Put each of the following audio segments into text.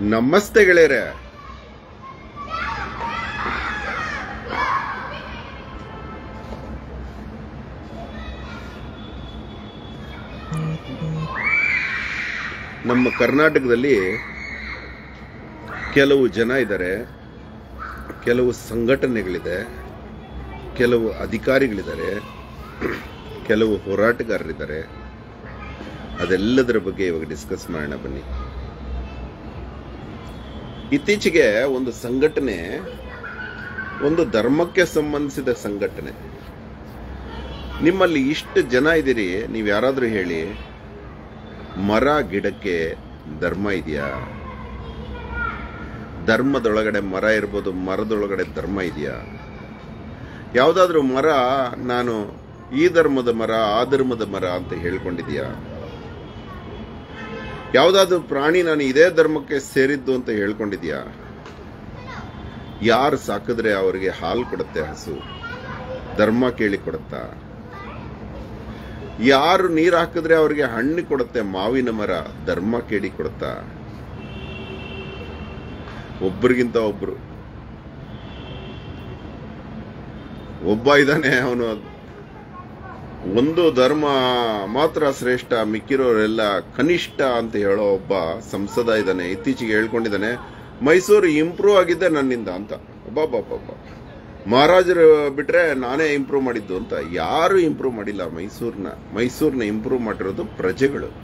ನಮಸ್ತೆ ಗೆಳೆಯರೆ. ನಮ್ಮ ಕರ್ನಾಟಕದಲ್ಲಿ ಕೆಲವು ಜನ ಇದ್ದಾರೆ. ಕೆಲವು ಸಂಘಟನೆಗಳಿದೆ. ಕೆಲವು ಅಧಿಕಾರಿಗಳಿದ್ದಾರೆ. ಕೆಲವು ಹೋರಾಟಗಾರರಿದ್ದಾರೆ. ಅದೆಲ್ಲದರ ಬಗ್ಗೆ ಇವಾಗ ಡಿಸ್ಕಸ್ ಮಾಡೋಣ ಬನ್ನಿ. ಇತ್ತೀಚೆಗೆ ಒಂದು ಸಂಘಟನೆ, ಒಂದು ಧರ್ಮಕ್ಕೆ ಸಂಬಂಧಿಸಿದ ಸಂಘಟನೆ. ನಿಮ್ಮಲ್ಲಿ ಇಷ್ಟು ಜನ ಇದ್ದೀರಿ, ನೀವು ಯಾರಾದರೂ ಹೇಳಿ. ಮರ, ಗಿಡಕ್ಕೆ ಧರ್ಮ ಇದೆಯಾ? ಧರ್ಮದೊಳಗಡೆ ಮರ ಇರ್ಬೋದು, ಮರದೊಳಗಡೆ ಧರ್ಮ ಇದೆಯಾ? ಯಾವುದಾದ್ರೂ ಮರ, ನಾನು ಈ ಧರ್ಮದ ಮರ, ಆ ಧರ್ಮದ ಮರ ಅಂತ ಹೇಳ್ಕೊಂಡಿದ್ಯಾ ಯಾವುದಾದ್ರೂ ಪ್ರಾಣಿ ನಾನು ಇದೇ ಧರ್ಮಕ್ಕೆ ಸೇರಿದ್ದು ಅಂತ ಹೇಳ್ಕೊಂಡಿದ್ಯಾ? ಯಾರು ಸಾಕಿದ್ರೆ ಅವರಿಗೆ ಹಾಲು ಕೊಡುತ್ತೆ ಹಸು? ಧರ್ಮ ಕೇಳಿ ಕೊಡುತ್ತಾ? ಯಾರು ನೀರು ಹಾಕಿದ್ರೆ ಅವರಿಗೆ ಹಣ್ಣು ಕೊಡುತ್ತೆ ಮಾವಿನ ಮರ? ಧರ್ಮ ಕೇಳಿ ಕೊಡುತ್ತಾ? ಒಬ್ಬರಿಗಿಂತ ಒಬ್ರು. ಒಬ್ಬ ಇದ್ದಾನೆ ಅವನು. ಒಂದು ಧರ್ಮ ಮಾತ್ರ ಶ್ರೇಷ್ಠ, ಮಿಕ್ಕಿರೋರೆಲ್ಲ ಕನಿಷ್ಠ ಅಂತ ಹೇಳೋ ಒಬ್ಬ ಸಂಸದ ಇದ್ದಾನೆ. ಇತ್ತೀಚೆಗೆ ಹೇಳ್ಕೊಂಡಿದ್ದಾನೆ, ಮೈಸೂರು ಇಂಪ್ರೂವ್ ಆಗಿದ್ದೆ ನನ್ನಿಂದ ಅಂತ. ಒಬ್ಬ ಮಹಾರಾಜರು ಬಿಟ್ರೆ ನಾನೇ ಇಂಪ್ರೂವ್ ಮಾಡಿದ್ದು ಅಂತ. ಯಾರು ಇಂಪ್ರೂವ್ ಮಾಡಿಲ್ಲ ಮೈಸೂರನ್ನ ಮೈಸೂರನ್ನ ಇಂಪ್ರೂವ್ ಮಾಡಿರೋದು ಪ್ರಜೆಗಳು.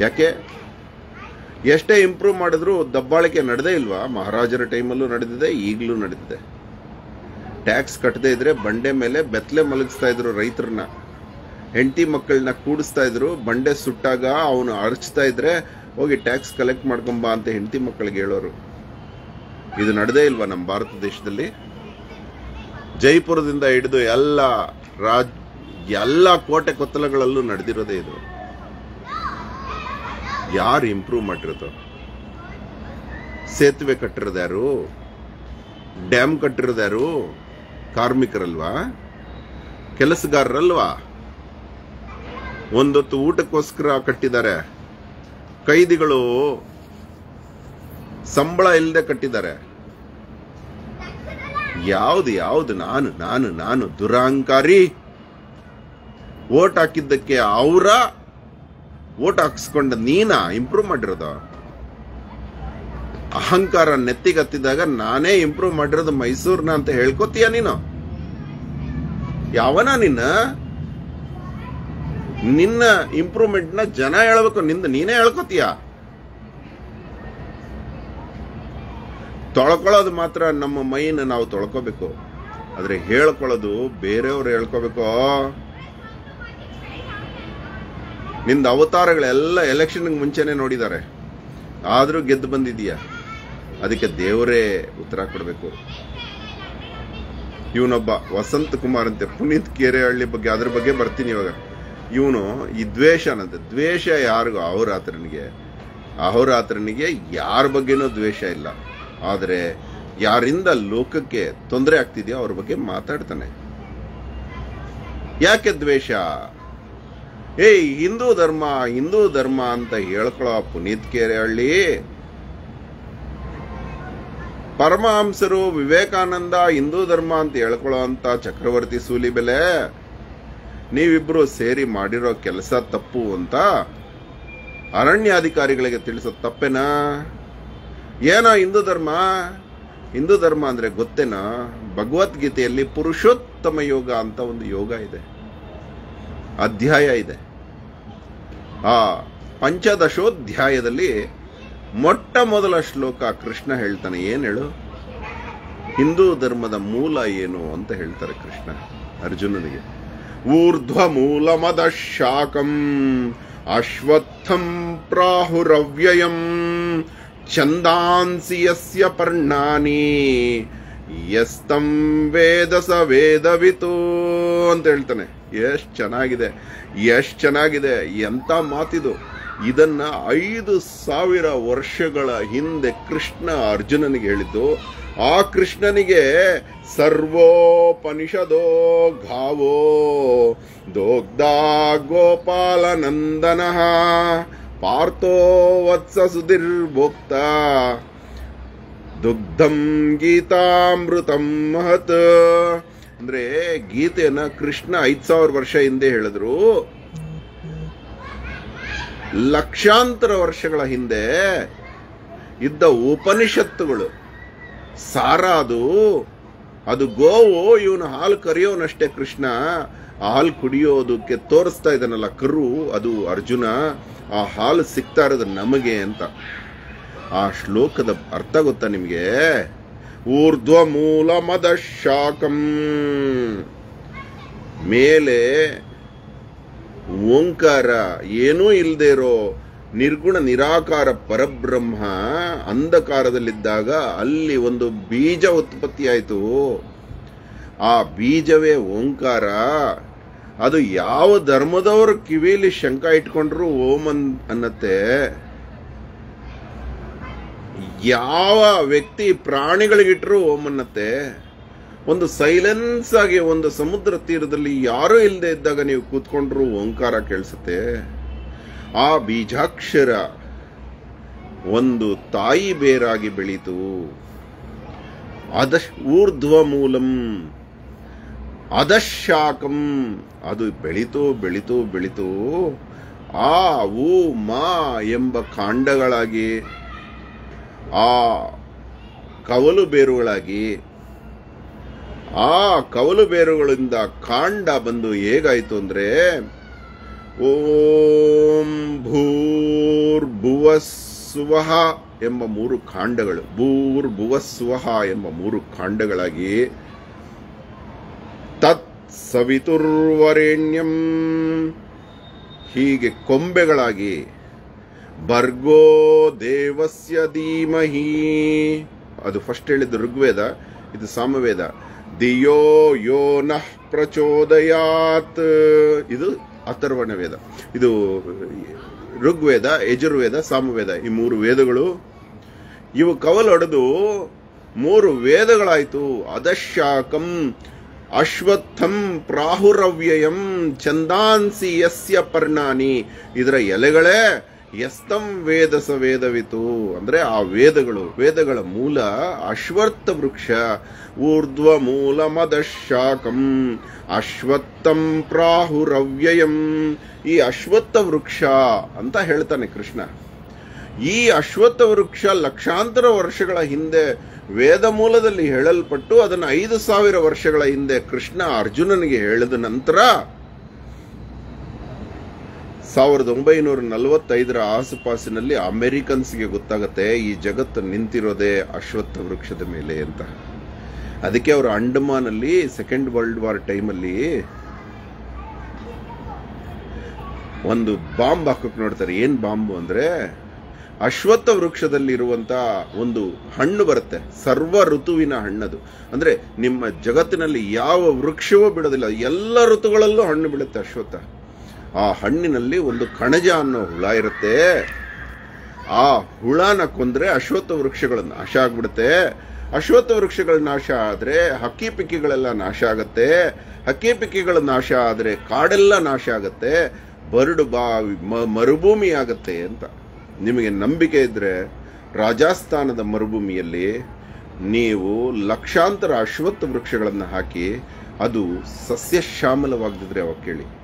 ಯಾಕೆ? ಎಷ್ಟೇ ಇಂಪ್ರೂವ್ ಮಾಡಿದ್ರು ದಬ್ಬಾಳಿಕೆ ನಡೆದೇ ಇಲ್ವಾ? ಮಹಾರಾಜರ ಟೈಮಲ್ಲೂ ನಡೆದಿದೆ, ಈಗಲೂ ನಡೆದಿದೆ. ಟ್ಯಾಕ್ಸ್ ಕಟ್ಟದೇ ಇದ್ರೆ ಬಂಡೆ ಮೇಲೆ ಬೆತ್ತಲೆ ಮಲಗಿಸ್ತಾ ಇದ್ರು ರೈತರನ್ನ. ಹೆಂಡತಿ ಮಕ್ಕಳನ್ನ ಕೂಡಿಸ್ತಾ ಇದ್ರು, ಬಂಡೆ ಸುಟ್ಟಾಗ ಅವನು ಅರಚ್ತಾ ಇದ್ರೆ, ಹೋಗಿ ಟ್ಯಾಕ್ಸ್ ಕಲೆಕ್ಟ್ ಮಾಡ್ಕೊಂಬ ಅಂತ ಹೆಂಡತಿ ಮಕ್ಕಳಿಗೆ ಹೇಳೋರು. ಇದು ನಡೆದೇ ಇಲ್ವಾ ನಮ್ಮ ಭಾರತ ದೇಶದಲ್ಲಿ? ಜೈಪುರದಿಂದ ಹಿಡಿದು ಎಲ್ಲ ರಾಜ್, ಎಲ್ಲ ಕೋಟೆ ಕೊತ್ತಲಗಳಲ್ಲೂ ನಡೆದಿರೋದೇ ಇದು. ಯಾರು ಇಂಪ್ರೂವ್ ಮಾಡಿರೋದು? ಸೇತುವೆ ಕಟ್ಟಿರೋದು ಯಾರು? ಡ್ಯಾಮ್ ಕಟ್ಟಿರೋದು ಯಾರು? ಕಾರ್ಮಿಕರಲ್ವಾ? ಕೆಲಸಗಾರರಲ್ವಾ? ಒಂದೊತ್ತು ಊಟಕ್ಕೋಸ್ಕರ ಕಟ್ಟಿದ್ದಾರೆ. ಕೈದಿಗಳು ಸಂಬಳ ಇಲ್ಲದೆ ಕಟ್ಟಿದ್ದಾರೆ. ಯಾವ್ದು ಯಾವ್ದು? ನಾನು ನಾನು ನಾನು ದುರಾಂಕಾರಿ. ಓಟ್ ಹಾಕಿದ್ದಕ್ಕೆ ಅವರ, ಓಟ್ ಹಾಕ್ಸ್ಕೊಂಡ ನೀನಾ? ಇಂಪ್ರೂವ್ ಮಾಡಿರೋದು? ಅಹಂಕಾರ ನೆತ್ತಿಗತ್ತಿದಾಗ ನಾನೇ ಇಂಪ್ರೂವ್ ಮಾಡಿರೋದು ಮೈಸೂರ್ನ ಅಂತ ಹೇಳ್ಕೊತೀಯ ನೀನು? ಯಾವನ ನಿನ್ನ? ನಿನ್ನ ಇಂಪ್ರೂವ್ಮೆಂಟ್ನ ಜನ ಹೇಳ್ಬೇಕು, ನಿಂದ ನೀನೇ ಹೇಳ್ಕೊತೀಯ? ತೊಳ್ಕೊಳ್ಳೋದು ಮಾತ್ರ ನಮ್ಮ ಮೈನ ನಾವು ತೊಳ್ಕೋಬೇಕು. ಆದ್ರೆ ಹೇಳ್ಕೊಳ್ಳೋದು ಬೇರೆಯವ್ರು ಹೇಳ್ಕೋಬೇಕು. ನಿಂದ ಅವತಾರಗಳೆಲ್ಲ ಎಲೆಕ್ಷನ್ ಮುಂಚೆನೆ ನೋಡಿದ್ದಾರೆ. ಆದ್ರೂ ಗೆದ್ದು ಬಂದಿದೀಯ ಅದಕ್ಕೆ ದೇವರೇ ಉತ್ತರ ಕೊಡಬೇಕು. ಇವನೊಬ್ಬ ವಸಂತ್ ಕುಮಾರ್ ಅಂತೆ, ಪುನೀತ್ ಕೇರೆಹಳ್ಳಿ ಬಗ್ಗೆ, ಅದ್ರ ಬಗ್ಗೆ ಬರ್ತೀನಿ ಇವಾಗ. ಇವನು ಈ ದ್ವೇಷನಂತೆ ದ್ವೇಷ ಯಾರಿಗೂ ಅಹೋರಾತ್ರನಿಗೆ ಅಹೋರಾತ್ರನಿಗೆ ಯಾರ ಬಗ್ಗೆನೂ ದ್ವೇಷ ಇಲ್ಲ. ಆದರೆ ಯಾರಿಂದ ಲೋಕಕ್ಕೆ ತೊಂದರೆ ಆಗ್ತಿದೆಯೋ ಅವ್ರ ಬಗ್ಗೆ ಮಾತಾಡ್ತಾನೆ. ಯಾಕೆ ದ್ವೇಷ? ಏಯ್, ಹಿಂದೂ ಧರ್ಮ ಹಿಂದೂ ಧರ್ಮ ಅಂತ ಹೇಳ್ಕೊಳ್ಳೋ ಪುನೀತ್ ಕೇರೆಹಳ್ಳಿ. ಪರಮಹಂಸರು ವಿವೇಕಾನಂದ ಹಿಂದೂ ಧರ್ಮ ಅಂತ ಹೇಳ್ಕೊಳ್ಳೋ ಅಂತ ಚಕ್ರವರ್ತಿ ಸೂಲಿಬೆಲೆ ನೀವಿಬ್ರು ಸೇರಿ ಮಾಡಿರೋ ಕೆಲಸ ತಪ್ಪು ಅಂತ ಅರಣ್ಯಾಧಿಕಾರಿಗಳಿಗೆ ತಿಳಿಸೋ ತಪ್ಪೇನಾ? ಏನೋ ಹಿಂದೂ ಧರ್ಮ? ಹಿಂದೂ ಧರ್ಮ ಅಂದ್ರೆ ಗೊತ್ತೇನಾ? ಭಗವದ್ಗೀತೆಯಲ್ಲಿ ಪುರುಷೋತ್ತಮ ಯೋಗ ಅಂತ ಒಂದು ಯೋಗ ಇದೆ. ಅಧ್ಯಾಯ ಇದೆ. ಆ ಪಂಚದಶೋಧ್ಯಾಯದಲ್ಲಿ ಮೊಟ್ಟ ಮೊದಲ ಶ್ಲೋಕ ಕೃಷ್ಣ ಹೇಳ್ತಾನೆ, ಏನು ಹೇಳು? ಹಿಂದೂ ಧರ್ಮದ ಮೂಲ ಏನು ಅಂತ ಹೇಳ್ತಾರೆ ಕೃಷ್ಣ ಅರ್ಜುನನಿಗೆ. ಊರ್ಧ್ವ ಮೂಲ ಮದ ಶಾಕಂ ಅಶ್ವತ್ಥಂ ಪ್ರಾಹುರವ್ಯಯಂ, ಛಂದಾಂಸಿ ಯಸ್ಯ ಪರ್ಣಾನಿ, ಯಸ್ತಂ ವೇದ ಸ ವೇದವಿತು ಅಂತ ಹೇಳ್ತಾನೆ. ಎಷ್ಟು ಚೆನ್ನಾಗಿದೆ ಎಷ್ಟು ಚೆನ್ನಾಗಿದೆ ಎಂಥ ಮಾತಿದು. ಇದನ್ನ ಐದು ಸಾವಿರ ವರ್ಷಗಳ ಹಿಂದೆ ಕೃಷ್ಣ ಅರ್ಜುನನಿಗೆ ಹೇಳಿದ್ದು, ಆ ಕೃಷ್ಣನಿಗೆ ಸರ್ವೋಪನಿಷದೋ ಘಾವೋ ದೋಗ್ಧ ಗೋಪಾಲ ನಂದನ ಪಾರ್ಥೋ ವತ್ಸ ಸುಧಿರ್ಭೋಕ್ತ ದುಗ್ಧಂ ಗೀತಾಮೃತಂ ಮಹತ್. ಅಂದ್ರೆ ಗೀತೆಯನ್ನ ಕೃಷ್ಣ ಐದ್ ಸಾವಿರ ವರ್ಷ ಹಿಂದೆ ಹೇಳಿದ್ರು. ಲಕ್ಷಾಂತರ ವರ್ಷಗಳ ಹಿಂದೆ ಇದ್ದ ಉಪನಿಷತ್ತುಗಳು ಸಾರ ಅದು ಅದು ಗೋವು, ಇವನು ಹಾಲು ಕರೆಯೋನಷ್ಟೇ ಕೃಷ್ಣ, ಹಾಲು ಕುಡಿಯೋದಕ್ಕೆ ತೋರಿಸ್ತಾ ಇದ್ದಾನಲ್ಲ ಕರು, ಅದು ಅರ್ಜುನ, ಆ ಹಾಲು ಸಿಗ್ತಾ ಇರೋದು ನಮಗೆ ಅಂತ. ಆ ಶ್ಲೋಕದ ಅರ್ಥ ಗೊತ್ತಾ ನಿಮಗೆ? ಊರ್ಧ್ವ ಮೂಲ ಮದ ಶಾಕಂ ಮೇಲೆ ಓಂಕಾರ ಏನೂ ಇಲ್ಲದೆ ಇರೋ ನಿರ್ಗುಣ ನಿರಾಕಾರ ಪರಬ್ರಹ್ಮ ಅಂಧಕಾರದಲ್ಲಿದ್ದಾಗ ಅಲ್ಲಿ ಒಂದು ಬೀಜ ಉತ್ಪತ್ತಿಯಾಯಿತು ಆ ಬೀಜವೇ ಓಂಕಾರ. ಅದು ಯಾವ ಧರ್ಮದವರು ಕಿವಿಲಿ ಶಂಕ ಇಟ್ಕೊಂಡ್ರು ಓಂ ಅನ್, ಅನ್ನತ್ತೆ. ಯಾವ ವ್ಯಕ್ತಿ ಪ್ರಾಣಿಗಳಿಗಿಟ್ರು ಓಂ ಅನ್ನತ್ತೆ. ಒಂದು ಸೈಲೆನ್ಸ್ ಆಗಿ ಒಂದು ಸಮುದ್ರ ತೀರದಲ್ಲಿ ಯಾರೂ ಇಲ್ಲದೆ ಇದ್ದಾಗ ನೀವು ಕೂತ್ಕೊಂಡ್ರು ಓಂಕಾರ ಕೇಳಿಸುತ್ತೆ. ಆ ಬೀಜಾಕ್ಷರ ಒಂದು ತಾಯಿ ಬೇರಾಗಿ ಬೆಳೀತು. ಅದಶ್ ಊರ್ಧ್ವ ಮೂಲಂ ಅದಶಾಕಂ, ಅದು ಬೆಳೀತು ಬೆಳೀತು ಬೆಳೀತು, ಆ ಊ ಮಾ ಎಂಬ ಕಾಂಡಗಳಾಗಿ, ಆ ಕವಲು ಬೇರುಗಳಾಗಿ ಆ ಕವಲು ಬೇರುಗಳಿಂದ ಕಾಂಡ ಬಂದು ಹೇಗಾಯಿತು ಅಂದ್ರೆ, ಓಂ ಭೂರ್ ಭುವಸ್ವಹ ಎಂಬ ಮೂರು ಕಾಂಡಗಳು ಭೂರ್ ಭುವಸ್ವಹ ಎಂಬ ಮೂರು ಕಾಂಡಗಳಾಗಿ ತತ್ ಸವಿತುರ್ವರೆಣ್ಯಂ ಹೀಗೆ ಕೊಂಬೆಗಳಾಗಿ ಬರ್ಗೋ ದೇವಸ್ಯ ಧೀಮಹಿ. ಅದು ಫಸ್ಟ್ ಹೇಳಿದ್ದು ಋಗ್ವೇದ, ಇದು ಸಾಮವೇದ. ದಿಯೋ ಯೋ ನಃ ಪ್ರಚೋದಯಾತ್. ಇದು ಅಥರ್ವಣ ವೇದ. ಇದು ಋಗ್ವೇದ, ಯಜುರ್ವೇದ, ಸಾಮವೇದ. ಈ ಮೂರು ವೇದಗಳು ಇವು ಕವಲೊಡೆದು ಮೂರು ವೇದಗಳಾಯ್ತು. ಅದಶಾಕಂ ಅಶ್ವತ್ಥಂ ಪ್ರಾಹುರವ್ಯಯಂ ಚಂದಾನ್ಸಿ ಯಸ್ಯ ಪರ್ಣಾನಿ. ಇದರ ಎಲೆಗಳೇ ಎಸ್ತಂ ವೇದಸ ವೇದವಿತು. ಅಂದ್ರೆ ಆ ವೇದಗಳು, ವೇದಗಳ ಮೂಲ ಅಶ್ವತ್ಥ ವೃಕ್ಷ. ಊರ್ಧ್ವ ಮೂಲ ಮದಶಾಕಂ. ಅಶ್ವತ್ಥಂ ಪ್ರಾಹುರವ್ಯಯಂ. ಈ ಅಶ್ವತ್ಥ ವೃಕ್ಷ ಅಂತ ಹೇಳ್ತಾನೆ ಕೃಷ್ಣ. ಈ ಅಶ್ವತ್ಥ ವೃಕ್ಷ ಲಕ್ಷಾಂತರ ವರ್ಷಗಳ ಹಿಂದೆ ವೇದ ಮೂಲದಲ್ಲಿ ಹೇಳಲ್ಪಟ್ಟು ಅದನ್ನು ಐದು ಸಾವಿರ ವರ್ಷಗಳ ಹಿಂದೆ ಕೃಷ್ಣ ಅರ್ಜುನನಿಗೆ ಹೇಳಿದ ನಂತರ ಸಾವಿರದ ಒಂಬೈನೂರ ನಲವತ್ತೈದರ ಆಸುಪಾಸಿನಲ್ಲಿ ಅಮೆರಿಕನ್ಸ್ಗೆ ಗೊತ್ತಾಗತ್ತೆ ಈ ಜಗತ್ತು ನಿಂತಿರೋದೇ ಅಶ್ವತ್ಥ ವೃಕ್ಷದ ಮೇಲೆ ಅಂತ. ಅದಕ್ಕೆ ಅವರು ಅಂಡಮಾನಲ್ಲಿ ಸೆಕೆಂಡ್ ವರ್ಲ್ಡ್ ವಾರ್ ಟೈಮಲ್ಲಿ ಒಂದು ಬಾಂಬ್ ಹಾಕಕ್ ನೋಡ್ತಾರೆ. ಏನು ಬಾಂಬು ಅಂದ್ರೆ ಅಶ್ವತ್ಥ ವೃಕ್ಷದಲ್ಲಿ ಇರುವಂತ ಒಂದು ಹಣ್ಣು ಬರುತ್ತೆ. ಸರ್ವ ಋತುವಿನ ಹಣ್ಣದು. ಅಂದ್ರೆ ನಿಮ್ಮ ಜಗತ್ತಿನಲ್ಲಿ ಯಾವ ವೃಕ್ಷವೂ ಬಿಡೋದಿಲ್ಲ. ಎಲ್ಲ ಋತುಗಳಲ್ಲೂ ಹಣ್ಣು ಬಿಡುತ್ತೆ ಅಶ್ವತ್ಥ. ಆ ಹಣ್ಣಿನಲ್ಲಿ ಒಂದು ಕಣಜ ಅನ್ನೋ ಹುಳ ಇರುತ್ತೆ. ಆ ಹುಳನ ಕೊಂದ್ರೆ ಅಶ್ವತ್ಥ ವೃಕ್ಷಗಳು ನಾಶ ಆಗ್ಬಿಡುತ್ತೆ. ಅಶ್ವತ್ಥ ವೃಕ್ಷಗಳ ನಾಶ ಆದ್ರೆ ಹಕ್ಕಿ ಪಿಕ್ಕಿಗಳೆಲ್ಲ ನಾಶ ಆಗತ್ತೆ. ಹಕ್ಕಿ ಪಿಕ್ಕಿಗಳು ನಾಶ ಆದ್ರೆ ಕಾಡೆಲ್ಲ ನಾಶ ಆಗತ್ತೆ. ಬರಡು ಬಾವಿ ಮರುಭೂಮಿ ಆಗುತ್ತೆ ಅಂತ. ನಿಮಗೆ ನಂಬಿಕೆ ಇದ್ರೆ ರಾಜಸ್ಥಾನದ ಮರುಭೂಮಿಯಲ್ಲಿ ನೀವು ಲಕ್ಷಾಂತರ ಅಶ್ವತ್ಥ ವೃಕ್ಷಗಳನ್ನು ಹಾಕಿ ಅದು ಸಸ್ಯ ಶ್ಯಾಮಲವಾಗದಿದ್ರೆ ಅವಾಗ ಕೇಳಿ.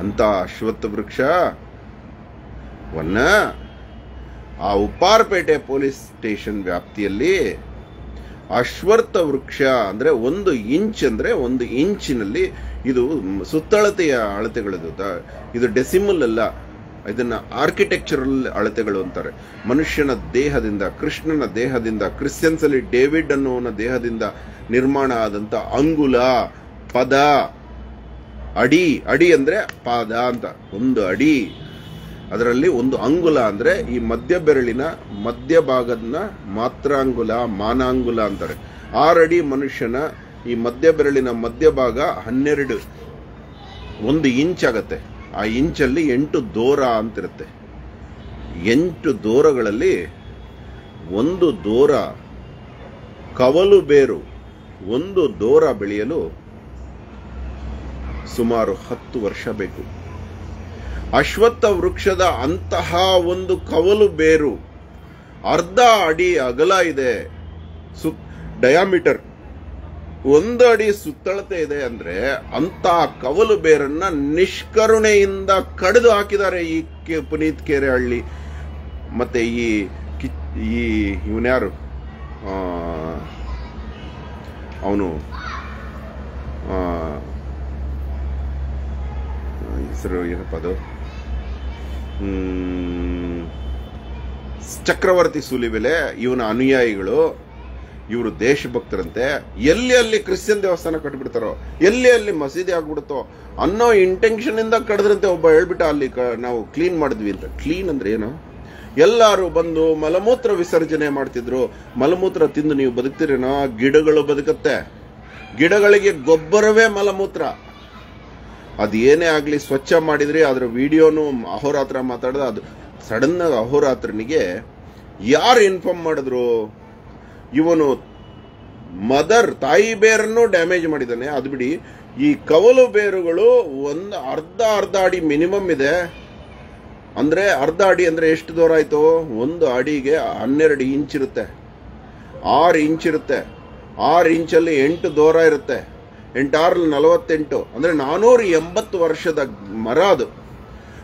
ಅಂತ ಅಶ್ವತ್ಥ ವೃಕ್ಷ ವನ್ನ ಆ ಉಪ್ಪಾರಪೇಟೆ ಪೊಲೀಸ್ ಸ್ಟೇಷನ್ ವ್ಯಾಪ್ತಿಯಲ್ಲಿ ಅಶ್ವತ್ಥ ವೃಕ್ಷ ಅಂದ್ರೆ ಒಂದು ಇಂಚ್ ಅಂದ್ರೆ ಒಂದು ಇಂಚಿನಲ್ಲಿ ಇದು ಸುತ್ತಳತೆಯ ಅಳತೆಗಳದು ಇದು ಡೆಸಿಮಲ್ ಅಲ್ಲ, ಇದನ್ನ ಆರ್ಕಿಟೆಕ್ಚರಲ್ ಅಳತೆಗಳು ಅಂತಾರೆ. ಮನುಷ್ಯನ ದೇಹದಿಂದ, ಕೃಷ್ಣನ ದೇಹದಿಂದ, ಕ್ರಿಶ್ಚಿಯನ್ಸ್ ಅಲ್ಲಿ ಡೇವಿಡ್ ಅನ್ನೋನ ದೇಹದಿಂದ ನಿರ್ಮಾಣ ಆದಂತ ಅಂಗುಲ, ಪದ ಅಡಿ ಅಡಿ ಅಂದ್ರೆ ಪಾದ ಅಂತ, ಒಂದು ಅಡಿ. ಅದರಲ್ಲಿ ಒಂದು ಅಂಗುಲ ಅಂದ್ರೆ ಈ ಮಧ್ಯ ಬೆರಳಿನ ಮಧ್ಯ ಮಧ್ಯಭಾಗದನ್ನ ಮಾತ್ರಾಂಗುಲ, ಮಾನಾಂಗುಲ ಅಂತಾರೆ. ಆರಡಿ ಮನುಷ್ಯನ ಈ ಮಧ್ಯ ಬೆರಳಿನ ಮಧ್ಯಭಾಗ ಹನ್ನೆರಡು, ಒಂದು ಇಂಚ್ ಆಗತ್ತೆ. ಆ ಇಂಚಲ್ಲಿ ಎಂಟು ದೋರ ಅಂತಿರುತ್ತೆ. ಎಂಟು ದೋರಗಳಲ್ಲಿ ಒಂದು ದೋರ, ಕವಲು ಬೇರು, ಒಂದು ದೋರ ಬೆಳೆಯಲು ಸುಮಾರು ಹತ್ತು ವರ್ಷ ಬೇಕು. ಅಶ್ವತ್ಥ ವೃಕ್ಷದ ಅಂತಹ ಒಂದು ಕವಲು ಬೇರು ಅರ್ಧ ಅಡಿ ಅಗಲ ಇದೆ. ಸು ಡಯಾಮೀಟರ್ ಒಂದು ಅಡಿ ಸುತ್ತಳತೆ ಇದೆ ಅಂದ್ರೆ ಅಂತ ಕವಲು ಬೇರನ್ನ ನಿಷ್ಕರುಣೆಯಿಂದ ಕಡಿದು ಹಾಕಿದ್ದಾರೆ ಈ ಕೆ- ಪುನೀತ್ ಕೆರೆಹಳ್ಳಿ. ಮತ್ತೆ ಈ ಕಿ- ಈ ಇವನ್ಯಾರು ಅವನು ಹೆಸರು ಏನಪ್ಪ ಅದು? ಚಕ್ರವರ್ತಿ ಸೂಲಿಬೆಲೆ ಇವನ ಅನುಯಾಯಿಗಳು, ಇವರು ದೇಶಭಕ್ತರಂತೆ, ಎಲ್ಲಿ ಅಲ್ಲಿ ಕ್ರಿಶ್ಚಿಯನ್ ದೇವಸ್ಥಾನ ಕಟ್ಬಿಡ್ತಾರೋ, ಎಲ್ಲಿ ಅಲ್ಲಿ ಮಸೀದಿ ಆಗ್ಬಿಡುತ್ತೋ ಅನ್ನೋ ಇಂಟೆನ್ಷನ್ ಇಂದ ಕಡಿದ್ರಂತೆ ಒಬ್ಬ ಹೇಳ್ಬಿಟ್ಟ ಅಲ್ಲಿ ನಾವು ಕ್ಲೀನ್ ಮಾಡಿದ್ವಿ ಅಂತ. ಕ್ಲೀನ್ ಅಂದ್ರೆ ಏನು? ಎಲ್ಲರೂ ಬಂದು ಮಲಮೂತ್ರ ವಿಸರ್ಜನೆ ಮಾಡ್ತಿದ್ರು. ಮಲಮೂತ್ರ ತಿಂದು ನೀವು ಬದುಕ್ತಿರೇನೋ? ಗಿಡಗಳು ಬದುಕತ್ತೆ. ಗಿಡಗಳಿಗೆ ಗೊಬ್ಬರವೇ ಮಲಮೂತ್ರ. ಅದು ಏನೇ ಆಗಲಿ ಸ್ವಚ್ಛ ಮಾಡಿದ್ರಿ ಅದರ ವಿಡಿಯೋನು ಅಹೋರಾತ್ರ ಮಾತಾಡಿದ, ಅದು ಸಡನ್ ಆಗಿ ಅಹೋರಾತ್ರನಿಗೆ ಯಾರು ಇನ್ಫಾರ್ಮ್ ಮಾಡಿದ್ರು? ಇವನು ಮದರ್ ತಾಯಿ ಬೇರನ್ನು ಡ್ಯಾಮೇಜ್ ಮಾಡಿದ್ದಾನೆ. ಅದು ಬಿಡಿ, ಈ ಕವಲು ಬೇರುಗಳು ಒಂದು ಅರ್ಧ ಅರ್ಧ ಅಡಿ ಮಿನಿಮಮ್ ಇದೆ. ಅಂದ್ರೆ ಅರ್ಧ ಅಡಿ ಅಂದ್ರೆ ಎಷ್ಟು ದೂರ ಆಯ್ತು? ಒಂದು ಅಡಿಗೆ ಹನ್ನೆರಡು ಇಂಚ್ ಇರುತ್ತೆ. ಆರು ಇಂಚ್ ಇರುತ್ತೆ. ಆರು ಇಂಚಲ್ಲಿ ಎಂಟು ದೂರ ಇರುತ್ತೆ. ಎಂಟಾರು ನಲವತ್ತೆಂಟು. ಅಂದ್ರೆ ನಾನೂರ ಎಂಬತ್ತು ವರ್ಷದ ಮರ ಅದು.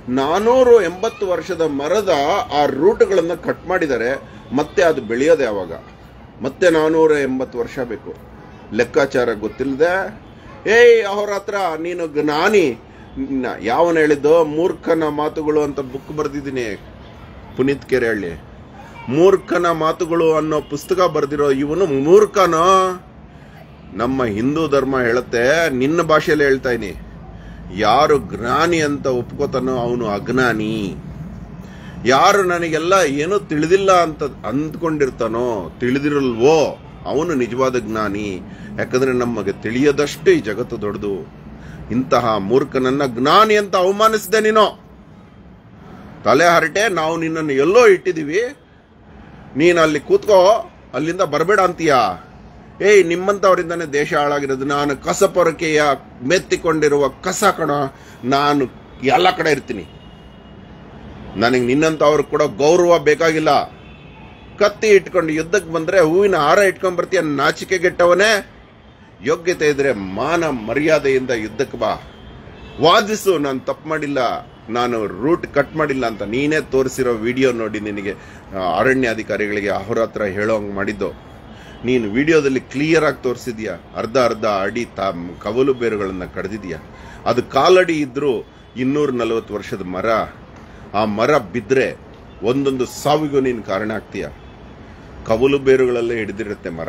ನಾನೂರು ಎಂಬತ್ತು ವರ್ಷದ ಮರದ ಆ ರೂಟ್ಗಳನ್ನು ಕಟ್ ಮಾಡಿದರೆ ಮತ್ತೆ ಅದು ಬೆಳೆಯೋದು ಯಾವಾಗ ಮತ್ತೆ ನಾನೂರ ಎಂಬತ್ತು ವರ್ಷ ಬೇಕು. ಲೆಕ್ಕಾಚಾರ ಗೊತ್ತಿಲ್ಲದೆ, ಏಯ್, ಅವ್ರ ಹತ್ರ ನೀನು ಜ್ಞಾನಿ ಯಾವನ್ ಹೇಳಿದ್ದು? ಮೂರ್ಖನ ಮಾತುಗಳು ಅಂತ ಬುಕ್ ಬರೆದಿದ್ದೀನಿ. ಪುನೀತ್ ಕೆರೆಹಳ್ಳಿ ಮೂರ್ಖನ ಮಾತುಗಳು ಅನ್ನೋ ಪುಸ್ತಕ ಬರೆದಿರೋ ಇವನು ಮೂರ್ಖನೋ? ನಮ್ಮ ಹಿಂದೂ ಧರ್ಮ ಹೇಳುತ್ತೆ, ನಿನ್ನ ಭಾಷೆಯಲ್ಲಿ ಹೇಳ್ತಾ ಇನಿ ಯಾರು ಜ್ಞಾನಿ ಅಂತ ಒಪ್ಕೋತಾನೋ ಅವನು ಅಜ್ಞಾನಿ. ಯಾರು ನನಗೆಲ್ಲ ಏನೂ ತಿಳಿದಿಲ್ಲ ಅಂತ ಅಂದ್ಕೊಂಡಿರ್ತಾನೋ ತಿಳಿದಿರಲ್ವೋ, ಅವನು ನಿಜವಾದ ಜ್ಞಾನಿ. ಯಾಕಂದ್ರೆ ನಮಗೆ ತಿಳಿಯದಷ್ಟು ಈ ಜಗತ್ತು ದೊಡ್ಡದು. ಇಂತಹ ಮೂರ್ಖನನ್ನ ಜ್ಞಾನಿ ಅಂತ ಅವಮಾನಿಸಿದೆ ನೀನು. ತಲೆ ಹರಟೆ, ನಾವು ನಿನ್ನನ್ನು ಎಲ್ಲೋ ಇಟ್ಟಿದ್ದೀವಿ. ನೀನು ಅಲ್ಲಿ ಕೂತ್ಕೋ, ಅಲ್ಲಿಂದ ಬರಬೇಡ ಅಂತೀಯಾ? ಏಯ್ ನಿಮ್ಮಂತವರಿಂದಾನೇ ದೇಶ ಹಾಳಾಗಿರೋದು. ನಾನು ಕಸಪೊರಕೆಯ ಮೆತ್ತಿಕೊಂಡಿರುವ ಕಸ ಕಣ, ನಾನು ಎಲ್ಲ ಕಡೆ ಇರ್ತೀನಿ. ನನಗೆ ನಿನ್ನಂಥವ್ರು ಕೂಡ ಗೌರವ ಬೇಕಾಗಿಲ್ಲ. ಕತ್ತಿ ಇಟ್ಕೊಂಡು ಯುದ್ಧಕ್ಕೆ ಬಂದ್ರೆ ಹೂವಿನ ಹಾರ ಇಟ್ಕೊಂಡ್ ಬರ್ತೀಯ ನಾಚಿಕೆಗೆಟ್ಟವನೇ. ಯೋಗ್ಯತೆ ಇದ್ರೆ ಮಾನ ಮರ್ಯಾದೆಯಿಂದ ಯುದ್ಧಕ್ಕೆ ಬಾ. ವಾದಿಸು, ನಾನು ತಪ್ಪು ಮಾಡಿಲ್ಲ. ನಾನು ರೂಟ್ ಕಟ್ ಮಾಡಿಲ್ಲ ಅಂತ ನೀನೇ ತೋರಿಸಿರೋ ವಿಡಿಯೋ ನೋಡಿ ನಿನಗೆ. ಅರಣ್ಯಾಧಿಕಾರಿಗಳಿಗೆ ಅಹೋರಾತ್ರ ಹಂಗೆ ಮಾಡಿದ್ದು. ನೀನು ವಿಡಿಯೋದಲ್ಲಿ ಕ್ಲಿಯರ್ ಆಗಿ ತೋರಿಸಿದ್ಯಾ? ಅರ್ಧ ಅರ್ಧ ಅಡಿ ತಾ ಕವಲು ಬೇರುಗಳನ್ನು ಕಡ್ದಿದ್ಯಾ? ಅದು ಕಾಲಡಿ ಇದ್ದರೂ ಇನ್ನೂರ ನಲವತ್ತು ವರ್ಷದ ಮರ. ಆ ಮರ ಬಿದ್ದರೆ ಒಂದೊಂದು ಸಾವಿಗೂ ನೀನು ಕಾರಣ ಆಗ್ತೀಯ? ಕವಲು ಬೇರುಗಳಲ್ಲೇ ಹಿಡಿದಿರುತ್ತೆ ಮರ.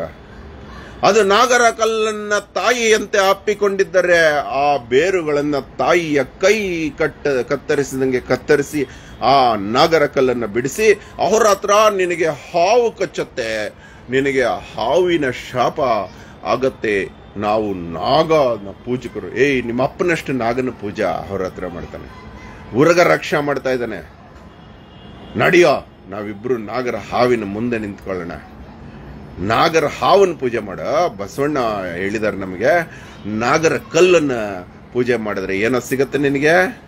ಅದು ನಾಗರ ಕಲ್ಲನ್ನ ತಾಯಿಯಂತೆ ಅಪ್ಪಿಕೊಂಡಿದ್ದರೆ ಆ ಬೇರುಗಳನ್ನ ತಾಯಿಯ ಕೈ ಕಟ್ಟ, ಕತ್ತರಿಸಿದಂಗೆ ಕತ್ತರಿಸಿ ಆ ನಾಗರ ಕಲ್ಲನ್ನು ಬಿಡಿಸಿ, ಅವರ ಹತ್ರ ನಿನಗೆ ಹಾವು ಕಚ್ಚತ್ತೆ. ನಿನಗೆ ಹಾವಿನ ಶಾಪ ಆಗತ್ತೆ. ನಾವು ನಾಗನ ಪೂಜಕರು. ಏಯ್, ನಿಮ್ಮ ಅಪ್ಪನಷ್ಟು ನಾಗನ ಪೂಜಾ ಅವ್ರ ಹತ್ರ ಮಾಡ್ತಾನೆ. ಉರಗ ರಕ್ಷಾ ಮಾಡ್ತಾ ಇದ್ದಾನೆ. ನಡಿಯೋ, ನಾವಿಬ್ರು ನಾಗರ ಹಾವಿನ ಮುಂದೆ ನಿಂತ್ಕೊಳ್ಳೋಣ. ನಾಗರ ಹಾವನ್ನು ಪೂಜೆ ಮಾಡ. ಬಸವಣ್ಣ ಹೇಳಿದಾರೆ ನಮಗೆ, ನಾಗರ ಕಲ್ಲನ್ನು ಪೂಜೆ ಮಾಡಿದ್ರೆ ಏನೋ ಸಿಗತ್ತೆ ನಿನಗೆ?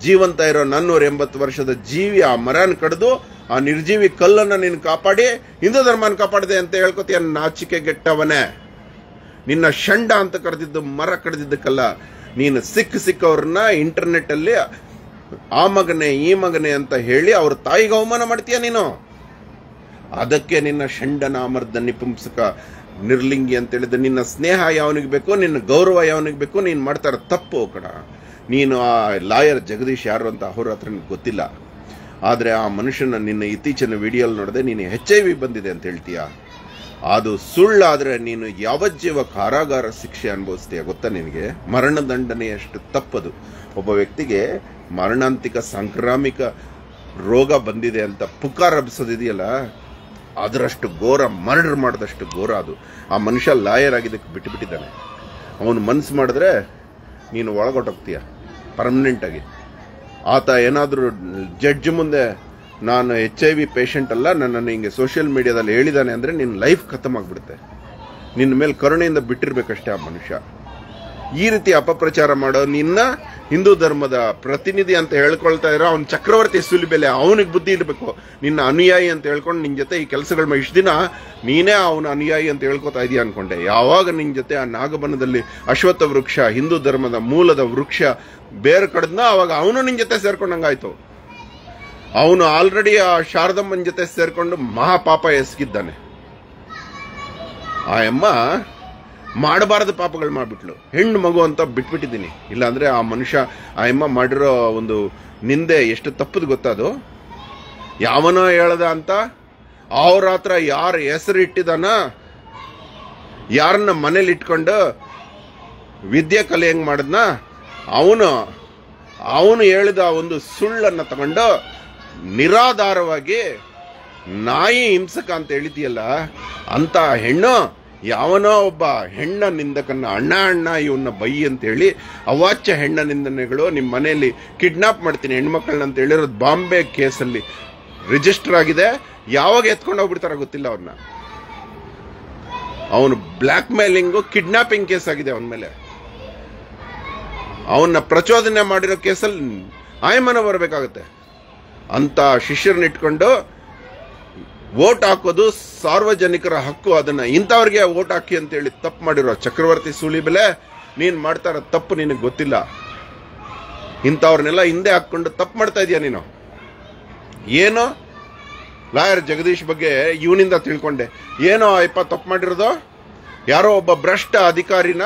ಜೀವಂತ ಇರೋ ನನ್ನೂರ ಎಂಬತ್ತು ವರ್ಷದ ಜೀವಿ ಆ ಮರನ ಕಡ್ದು ಆ ನಿರ್ಜೀವಿ ಕಲ್ಲನ್ನು ನೀನು ಕಾಪಾಡಿ, ಹಿಂದೂ ಧರ್ಮನ ಕಾಪಾಡಿದೆ ಅಂತ ಹೇಳ್ಕೊತೀಯ ನಾಚಿಕೆ ಗೆಟ್ಟವನೇ ನಿನ್ನ ಷಂಡ ಅಂತ ಕರೆದಿದ್ದು ಮರ ಕಡಿದಿದ್ದಕ್ಕಲ್ಲ, ನೀನು ಸಿಕ್ಕ ಸಿಕ್ಕವ್ರನ್ನ ಇಂಟರ್ನೆಟ್ ಅಲ್ಲಿ ಆ ಮಗನೇ, ಈ ಮಗನೇ ಅಂತ ಹೇಳಿ ಅವ್ರ ತಾಯಿಗೆ ಅವಮಾನ ಮಾಡ್ತೀಯ ನೀನು? ಅದಕ್ಕೆ ನಿನ್ನ ಷಂಡನ ಅಮರ್ದ ನಿಪುಂಸಕ ನಿರ್ಲಿಂಗಿ ಅಂತ ಹೇಳಿದ ನಿನ್ನ ಸ್ನೇಹ ಯಾವನಿಗೆ ಬೇಕು, ನಿನ್ನ ಗೌರವ ಯಾವನಿಗೆ ಬೇಕು, ನೀನು ಮಾಡ್ತಾರ ತಪ್ಪು ಕಣ ನೀನು ಆ ಲಾಯರ್ ಜಗದೀಶ್ ಯಾರು ಅಂತ ಅವ್ರ ಹತ್ರ ಗೊತ್ತಿಲ್ಲ. ಆದರೆ ಆ ಮನುಷ್ಯನ ನಿನ್ನ ಇತ್ತೀಚಿನ ವಿಡಿಯೋಲ್ ನೋಡದೆ ನೀನು ಎಚ್ ಐ ವಿ ಬಂದಿದೆ ಅಂತ ಹೇಳ್ತೀಯ? ಅದು ಸುಳ್ಳಾದ್ರೆ ನೀನು ಯಾವಜ್ಜೀವ ಕಾರಾಗಾರ ಶಿಕ್ಷೆ ಅನುಭವಿಸ್ತೀಯ ಗೊತ್ತಾ ನಿನಗೆ? ಮರಣದಂಡನೆಯಷ್ಟು ತಪ್ಪದು. ಒಬ್ಬ ವ್ಯಕ್ತಿಗೆ ಮರಣಾಂತಿಕ ಸಾಂಕ್ರಾಮಿಕ ರೋಗ ಬಂದಿದೆ ಅಂತ ಪುಕಾರ ಹಬ್ಸೋದಿದೆಯಲ್ಲ ಅದರಷ್ಟು ಘೋರ, ಮರ್ಡರ್ ಮಾಡಿದಷ್ಟು ಘೋರ ಅದು. ಆ ಮನುಷ್ಯ ಲಾಯರ್ ಆಗಿದ್ದಕ್ಕೆ ಬಿಟ್ಟುಬಿಟ್ಟಿದ್ದಾನೆ ಅವನು ಮನಸ್ಸು ಮಾಡಿದ್ರೆ ನೀನು ಒಳಗೊಟ್ಟೋಗ್ತೀಯ ಪರ್ಮನೆಂಟ್ ಆಗಿ. ಆತ ಏನಾದರೂ ಜಡ್ಜ್ ಮುಂದೆ ನಾನು ಎಚ್ ಐ ವಿ ಪೇಷಂಟ್ ಅಲ್ಲ, ನನ್ನನ್ನು ಹಿಂಗೆ ಸೋಷಿಯಲ್ ಮೀಡಿಯಾದಲ್ಲಿ ಹೇಳಿದ್ದಾನೆ ಅಂದರೆ ನಿನ್ನ ಲೈಫ್ ಖತಮ್ ಆಗಿಬಿಡುತ್ತೆ. ನಿನ್ನ ಮೇಲೆ ಕರುಣೆಯಿಂದ ಬಿಟ್ಟಿರಬೇಕಷ್ಟೇ ಆ ಮನುಷ್ಯ. ಈ ರೀತಿ ಅಪಪ್ರಚಾರ ಮಾಡೋ ನಿನ್ನ ಹಿಂದೂ ಧರ್ಮದ ಪ್ರತಿನಿಧಿ ಅಂತ ಹೇಳ್ಕೊಳ್ತಾ ಇರೋ ಅವ್ನ ಚಕ್ರವರ್ತಿ ಸುಲಿಬೆಲೆ ಅವನಿಗೆ ಬುದ್ಧಿ ಇರಬೇಕು. ನಿನ್ನ ಅನುಯಾಯಿ ಅಂತ ಹೇಳ್ಕೊಂಡು ನಿನ್ನ ಜೊತೆ ಈ ಕೆಲಸಗಳ ಇಷ್ಟು ದಿನ ನೀನೇ ಅವನ ಅನುಯಾಯಿ ಅಂತ ಹೇಳ್ಕೊತಾ ಇದೀಯ ಅನ್ಕೊಂಡೆ. ಯಾವಾಗ ನಿನ್ನ ಜೊತೆ ಆ ನಾಗಬನದಲ್ಲಿ ಅಶ್ವತ್ಥ ವೃಕ್ಷ, ಹಿಂದೂ ಧರ್ಮದ ಮೂಲದ ವೃಕ್ಷ ಬೇರೆ ಕಡದ್ನ ಅವಾಗ ಅವನು ನಿನ್ನ ಜೊತೆ ಸೇರ್ಕೊಂಡಂಗಾಯ್ತು. ಅವನು ಆಲ್ರೆಡಿ ಆ ಶಾರದಮ್ಮನ ಜೊತೆ ಸೇರ್ಕೊಂಡು ಮಹಾಪಾಪ ಎಸಗಿದ್ದಾನೆ. ಆ ಅಮ್ಮ ಮಾಡಬಾರದ ಪಾಪಗಳು ಮಾಡಿಬಿಟ್ಲು. ಹೆಣ್ಣು ಮಗು ಅಂತ ಬಿಟ್ಬಿಟ್ಟಿದ್ದೀನಿ. ಇಲ್ಲಾಂದರೆ ಆ ಮನುಷ್ಯ, ಆ ಅಮ್ಮ ಮಾಡಿರೋ ಒಂದು ನಿಂದೆ ಎಷ್ಟು ತಪ್ಪದು ಗೊತ್ತದು ಯಾವನೋ ಹೇಳ್ದ ಅಂತ? ಅವ್ರ ಹತ್ರ ಯಾರ ಹೆಸರು ಇಟ್ಟಿದಾನ ಯಾರನ್ನ ಮನೇಲಿ ಇಟ್ಕೊಂಡು ವಿದ್ಯೆ ಕಲೆ ಹೆಂಗ್ ಮಾಡಿದ್ನ? ಅವನು ಅವನು ಹೇಳಿದ ಒಂದು ಸುಳ್ಳನ್ನ ತಗೊಂಡು ನಿರಾಧಾರವಾಗಿ ನಾಯಿ ಹಿಂಸಕ ಅಂತ ಹೇಳಿದೆಯಲ್ಲ, ಅಂತ ಹೆಣ್ಣು ಯಾವನೋ ಒಬ್ಬ ಹೆಣ್ಣ ನಿಂದಕನ್ನ ಅಣ್ಣ ಅಣ್ಣ ಇವನ್ನ ಬೈ ಅಂತ ಹೇಳಿ ಅವಾಚ್ಯ ಹೆಣ್ಣ ನಿಂದನೆಗಳು ನಿಮ್ಮ ಮನೆಯಲ್ಲಿ ಕಿಡ್ನಾಪ್ ಮಾಡ್ತೀನಿ ಹೆಣ್ಮಕ್ಳನ್ನ ಅಂತ ಹೇಳಿರೋದು ಬಾಂಬೆ ಕೇಸಲ್ಲಿ ರಿಜಿಸ್ಟರ್ ಆಗಿದೆ. ಯಾವಾಗ ಎತ್ಕೊಂಡು ಹೋಗ್ಬಿಡ್ತಾರ ಗೊತ್ತಿಲ್ಲ ಅವ್ರನ್ನ ಅವನು ಬ್ಲ್ಯಾಕ್ ಮೇಲಿಂಗು ಕಿಡ್ನಾಪಿಂಗ್ ಕೇಸ್ ಆಗಿದೆ ಅವನ ಮೇಲೆ. ಅವನ್ನ ಪ್ರಚೋದನೆ ಮಾಡಿರೋ ಕೇಸಲ್ಲಿ ಆಯಮನ ಬರಬೇಕಾಗತ್ತೆ. ಅಂತ ಶಿಷ್ಯರನ್ನ ಇಟ್ಕೊಂಡು ವೋಟ್ ಹಾಕೋದು ಸಾರ್ವಜನಿಕರ ಹಕ್ಕು. ಅದನ್ನ ಇಂಥವ್ರಿಗೆ ವೋಟ್ ಹಾಕಿ ಅಂತ ಹೇಳಿ ತಪ್ಪು ಮಾಡಿರೋ ಚಕ್ರವರ್ತಿ ಸುಳಿಬೆಲೆ ನೀನ್ ಮಾಡ್ತಾ ಇರೋ ತಪ್ಪು ನಿನಗೆ ಗೊತ್ತಿಲ್ಲ. ಇಂಥವ್ರನ್ನೆಲ್ಲ ಹಿಂದೆ ಹಾಕೊಂಡು ತಪ್ಪು ಮಾಡ್ತಾ ಇದೀಯ ನೀನು? ಏನು? ಲಾಯರ್ ಜಗದೀಶ್ ಬಗ್ಗೆ ಇವನಿಂದ ತಿಳ್ಕೊಂಡೆ. ಏನೋ ಅಯ್ಯಪ್ಪ ತಪ್ಪು ಮಾಡಿರೋದು? ಯಾರೋ ಒಬ್ಬ ಭ್ರಷ್ಟ ಅಧಿಕಾರಿನ